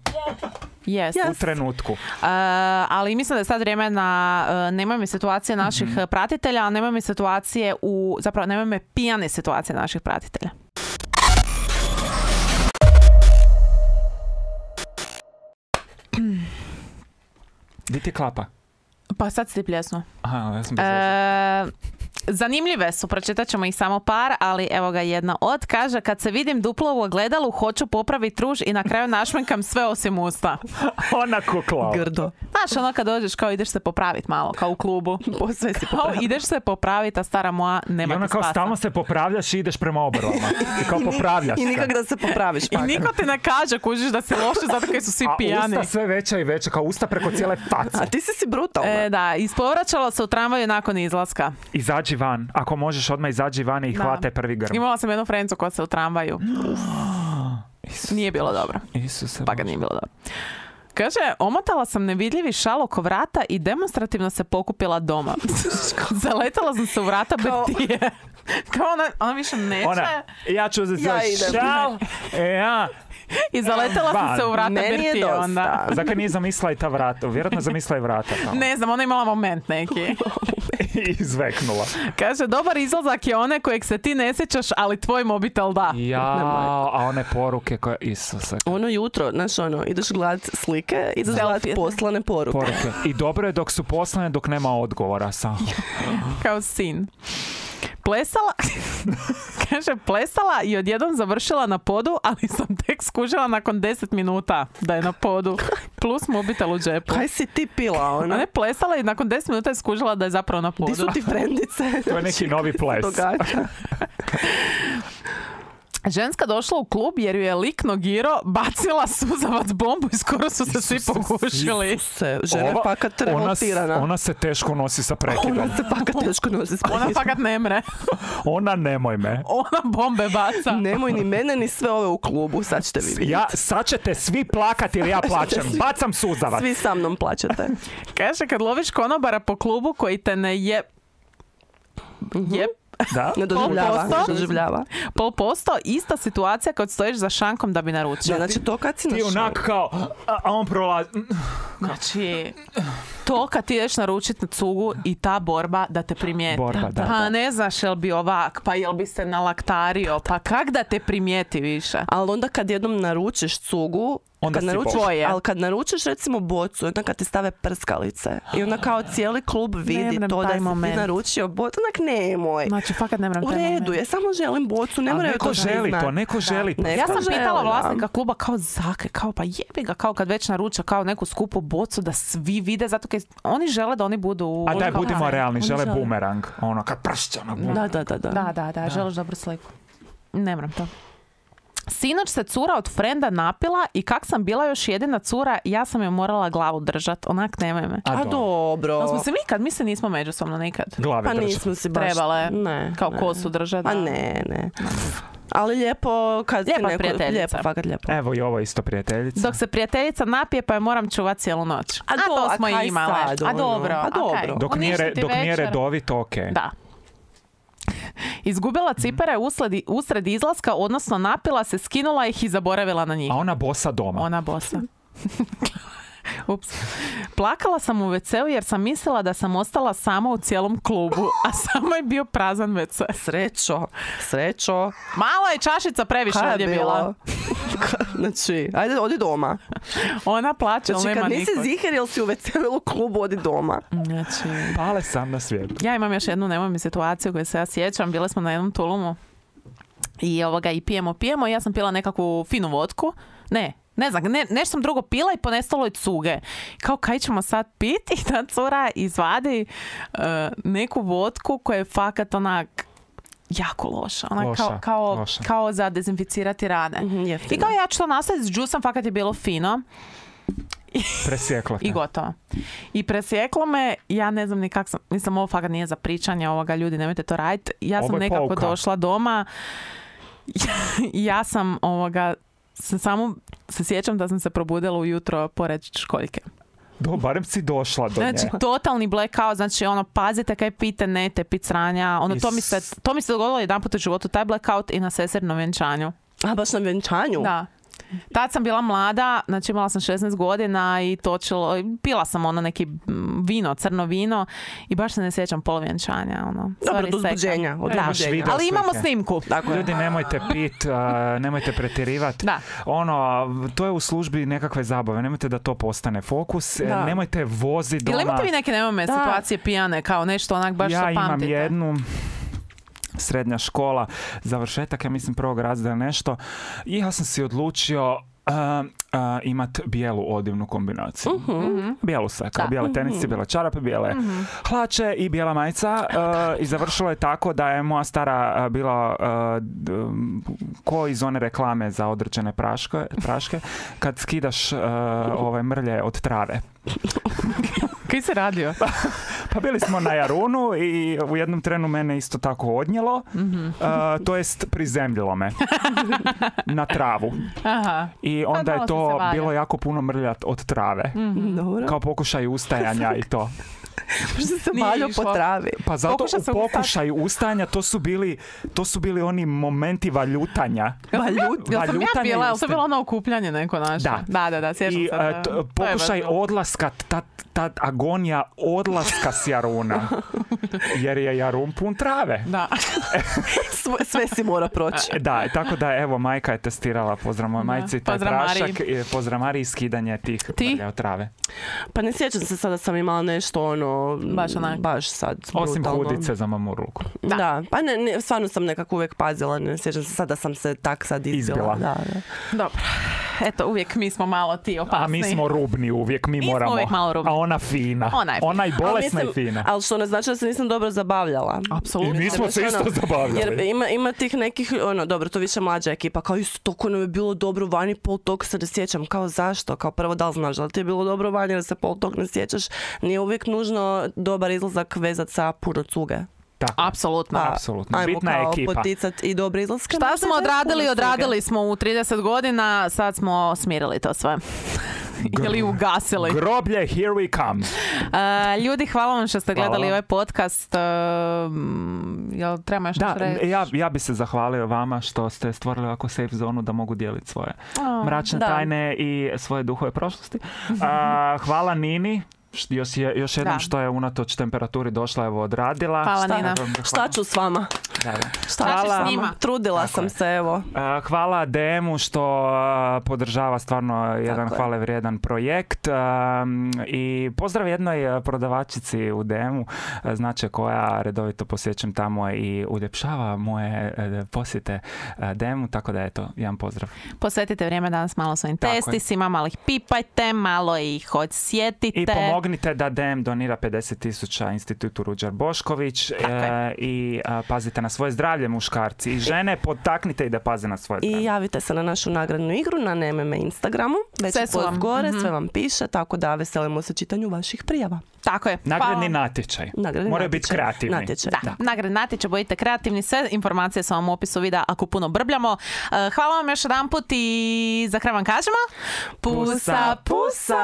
Yes. u trenutku. Uh, ali mislim da je sad vrijeme na uh, nemoj mi situacije naših Mhm. uh, pratitelja, a nemoj mi situacije u, zapravo nemoj me pijane situacije naših pratitelja. Di ti klapa? Pa sad si ti pljesnu. Aha, ja sam. E, zanimljive su, pročitat ćemo ih samo par, ali evo ga jedna od. Kaže, kad se vidim duplo u ogledalu, hoću popraviti ruž i na kraju našminkam sve osim usta. Ona kukla. Grdo. Znaš, ono kad dođeš kao ideš se popraviti malo, kao u klubu. Sve si Kao ideš se popraviti, a stara moja I nema ona ti kao stalno se popravljaš i ideš prema obrvama. I kao I popravljaš I nikak da se popraviš. I niko ti ne kaže, kužiš da si loše zato kaj su svi A pijani. usta sve veća i veća, kao usta preko cijele face. A ti si si brutalna. E, da, ispovraćala se u tramvaju nakon izlaska. Izađi van. Ako možeš odmah izađi van i Da. hvataj prvi grm. Imala sam jednu frencu koja se u tramvaju. Nije bilo dobro. Isuse. Pa ga nije bilo dobro. Kaže, omotala sam nevidljivi šal oko vrata i demonstrativno se pokupila doma. Zaletala sam se u vrata Kao-. Kao ona, ona više neće. Ona, ja ću uzeti Ja svoj šal. E, ja. I zaletala sam se u vrata Meni je dosta. onda. Zakaj nije zamislila i ta vrata? Vjerojatno je zamislila i vrata. Tamo. Ne znam, ona je imala moment neki. I izveknula. Kaže, dobar izlazak je one kojeg se ti ne sjećaš, ali tvoj mobitel da. Ja, a one poruke koje... Isuse. Ono jutro, znaš ono, ideš gledat slike, ideš gledat poslane poruke. Poruke. I dobro je dok su poslane, dok nema odgovora. Sam. Kao sin. Plesala, kaže, plesala i odjednom završila na podu, ali sam tek skužila nakon 10 minuta da je na podu. Plus mobitel u džepu. Kaj si ti pila, ono? Ona je plesala i nakon 10 minuta je skužila da je zapravo na podu. Di su ti frendice? To je neki novi ples. Ženska došla u klub jer ju je lik nogiro bacila suzavac bombu i skoro su se svi Isuse, pogušili. Se, žena je Ova- fakat ona, revoltirana. ona se teško nosi sa prekidom. Ona se fakat teško nosi s Ona prekidom. fakat ne mre. Ona nemoj me. Ona bombe baca. Nemoj ni mene, ni sve ove u klubu, sad ćete vi vidjeti. Ja, sad ćete svi plakati jer ja plaćam. Bacam suzavac. Svi sa mnom plaćate. Kaže, kad loviš konobara po klubu koji te ne je... Je Da? Ne doživljava, posto? ne doživljava. pol posto, ista situacija kad stojiš za šankom da bi naručio. Ne, znači to kad si Ti na onak kao, a, a on prolazi. Znači, to kad ti ideš naručiti na cugu i ta borba da te primijeti. Borba, da. Pa ne znaš jel bi ovak, pa jel bi se nalaktario, pa kak da te primijeti više? Ali onda kad jednom naručiš cugu, Onda kad si naručiš. Tvoje. ali kad naručiš recimo bocu, onda kad ti stave prskalice i onda kao cijeli klub vidi to da si moment. ti naručio bocu, onak nemoj. Znači, fakat ne U redu je, samo želim bocu, ne moraju to želi to, neko želi. Neko Ja sam želi, pitala vlasnika kluba kao zake, kao pa jebi ga, kao kad već naruča kao neku skupu bocu da svi vide, zato kaj oni žele da oni budu... A daj, budimo Da. realni, Oni žele bumerang. Ono, kad pršća na bumerang. Da, da, da, da. Da, da, da, želiš dobru sliku. Ne moram to. Sinoć se cura od frenda napila i kak sam bila još jedina cura, ja sam je morala glavu držat. Onak, nemoj me. A dobro. Ali smo se nikad, mi se nismo međusobno nikad. Glave Pa drže. nismo si baš... Trebale Ne, kao ne. kosu držat. Pa da. ne, ne. Ali lijepo kad si Lijepa neko... prijateljica. Lijepo, fakat lijepo. Evo i ovo isto prijateljica. Dok se prijateljica napije pa je moram čuvat cijelu noć. A, A to do- a smo i imale. sad, a ono? dobro. A a dobro. kaj? Dok nije, dok nije redovito, ok. Da. Izgubila cipere usred, usred izlaska, odnosno napila se, skinula ih i zaboravila na njih. A ona bosa doma. Ona bosa. Ups. Plakala sam u WC-u jer sam mislila da sam ostala sama u cijelom klubu, a samo je bio prazan WC. Srećo, srećo. Malo je čašica previše Kaj je ovdje bila. znači, ajde, odi doma. Ona plaće, ali Znači, nema kad nisi nikog. ziher jel si u WC ili u klubu, odi doma. Znači, Pale sam na svijetu. ja imam još jednu nemoj mi situaciju koju se ja sjećam. Bile smo na jednom tulumu i ovoga i pijemo, pijemo i ja sam pila nekakvu finu vodku. Ne, ne znam, ne, nešto sam drugo pila i ponestalo je cuge. Kao kaj ćemo sad piti? I ta cura izvadi e, neku vodku koja je fakat onak jako loša. Ona Loša, kao, kao, loša. kao za dezinficirati rane. Mhm, I jeftino. kao ja ću to nastaviti s džusom, fakat je bilo fino. Presjeklo te. I gotovo. I presjeklo me, ja ne znam ni kak sam, mislim ovo fakat nije za pričanje ovoga, ljudi nemojte to raditi. Ja Ovo sam nekako pouka. došla doma, ja sam ovoga, se samo se sjećam da sam se probudila ujutro pored školjke. Do, barem si došla do Znači, nje. totalni blackout, znači ono, pazite kaj pite, ne tepit sranja, ono, to mi, se, to mi se dogodilo jedan put u životu, taj blackout i na seserinom vjenčanju. A baš na vjenčanju? Da. Tad sam bila mlada, znači imala sam 16 godina i točilo, pila sam ono neki vino, crno vino i baš se ne sjećam poluvjenčanja. Ono. Dobro, Sorry, do uzbuđenja, od Da. uzbuđenja. video Ali imamo slike. snimku. Tako. Ljudi, nemojte pit, nemojte pretjerivati. Da. Ono, to je u službi nekakve zabave. Nemojte da to postane fokus. Da. Nemojte voziti doma. Ili imate vi neke nemome Da. situacije pijane, kao nešto onak baš ja što imam pamtite? jednu srednja škola, završetak, ja mislim prvog razreda nešto. I ja sam si odlučio uh, uh, imat bijelu odivnu kombinaciju. Mhm. Bijelu sve, kao Da. Mhm. bijele tenisice, bijele čarape, bijele hlače i bijela majica. uh, I završilo je tako da je moja stara uh, bila uh, ko iz one reklame za određene praške, praške kad skidaš uh, ove mrlje od trave. Kaj se radio? Pa bili smo na Jarunu i u jednom trenu mene isto tako odnijelo, Mhm. uh, to jest prizemljilo me na travu. Aha. I onda malo je to bilo jako puno mrljat od trave. Dobro. Kao pokušaj ustajanja i to. Što se išlo. po travi. Pa zato Pokuša u pokušaju ustajanja to su bili to su bili oni momenti valjutanja. Valjut. Jel sam ja bila, jel to bilo ono okupljanje neko naše? Da. Da, da, da, sjećam I se. da. t- pokušaj odlaska, ta, ta agonija odlaska s Jaruna. Jer je Jarun pun trave. Da. Sve, sve si mora proći. E, Da, tako da evo majka je testirala, pozdrav Da. majci, taj prašak, i pozdrav Mariji i skidanje tih Ti? trave. Pa ne sjećam se sada da sam imala nešto ono... Baš onak. Baš sad Osim brutalno. hudice za mamurluku. Da. pa ne, ne, stvarno sam nekako uvijek pazila, ne sjećam se sad da sam se tak sad izbila. Izbila. Da, da. Dobro. Eto, uvijek mi smo malo ti opasni. A mi smo rubni uvijek, mi, Mi smo moramo. uvijek malo rubni. A ona fina. Ona je fina. i Ali bolesna mislim- i fina. Ali što ne znači da se nisam dobro zabavljala. Apsolutno. I mi smo se isto Jer zabavljali. ima, ima tih nekih, ono, dobro, to više mlađa ekipa, kao isto toliko nam je bilo dobro vani, pol tog se ne sjećam, kao zašto? Kao prvo da li znaš da li ti je bilo dobro vani, da se pol tog ne sjećaš, nije uvijek nužno dobar izlazak vezat sa puno cuge. Tako. Apsolutno. Pa, Apsolutno. Ajmo Bitna kao ekipa. poticat i dobre izlaske. Šta smo odradili? Odradili smo u 30 godina, sad smo smirili to sve. Ili ugasili. Groblje, here we come. Uh, ljudi, hvala vam što ste Hvala gledali ovaj podcast. Uh, jel treba još Da, reći? ja, ja bi se zahvalio vama što ste stvorili ovako safe zonu da mogu dijeliti svoje O, mračne da. tajne i svoje duhove prošlosti. A, hvala Nini. Još, je, još jednom Da. što je unatoč temperaturi došla, evo odradila. Hvala, Šta- Nina. Šta ću s vama? Da, da. Šta ću s njima? Trudila Tako sam je. se, evo. A, Hvala DM-u što podržava stvarno jedan Tako je. hvale vrijedan projekt a, i pozdrav jednoj a, prodavačici u DM-u znači koja redovito posjećam tamo i uljepšava moje e, posjete DM-u, tako da eto, jedan pozdrav. Posvetite vrijeme danas malo svojim testisima, malo ih pipajte, malo ih odsjetite. I pomognite da DM donira 50 tisuća institutu Ruđer Bošković e, i a, pazite na svoje zdravlje muškarci i žene, potaknite i da paze na svoje zdravlje. I javite se na našu nagradnu igru na NMM Instagramu. Već Sve je su vam, gore, mhm. sve vam piše, tako da veselimo se čitanju vaših prijava. Tako je. Nagradni Hvala. natječaj. Nagradni Moraju biti kreativni. Natječaj. Da, nagradni natječaj, budite kreativni, sve informacije su vam u opisu videa ako puno brbljamo. Uh, Hvala vam još jedan put i za kraj vam kažemo Pusa, pusa!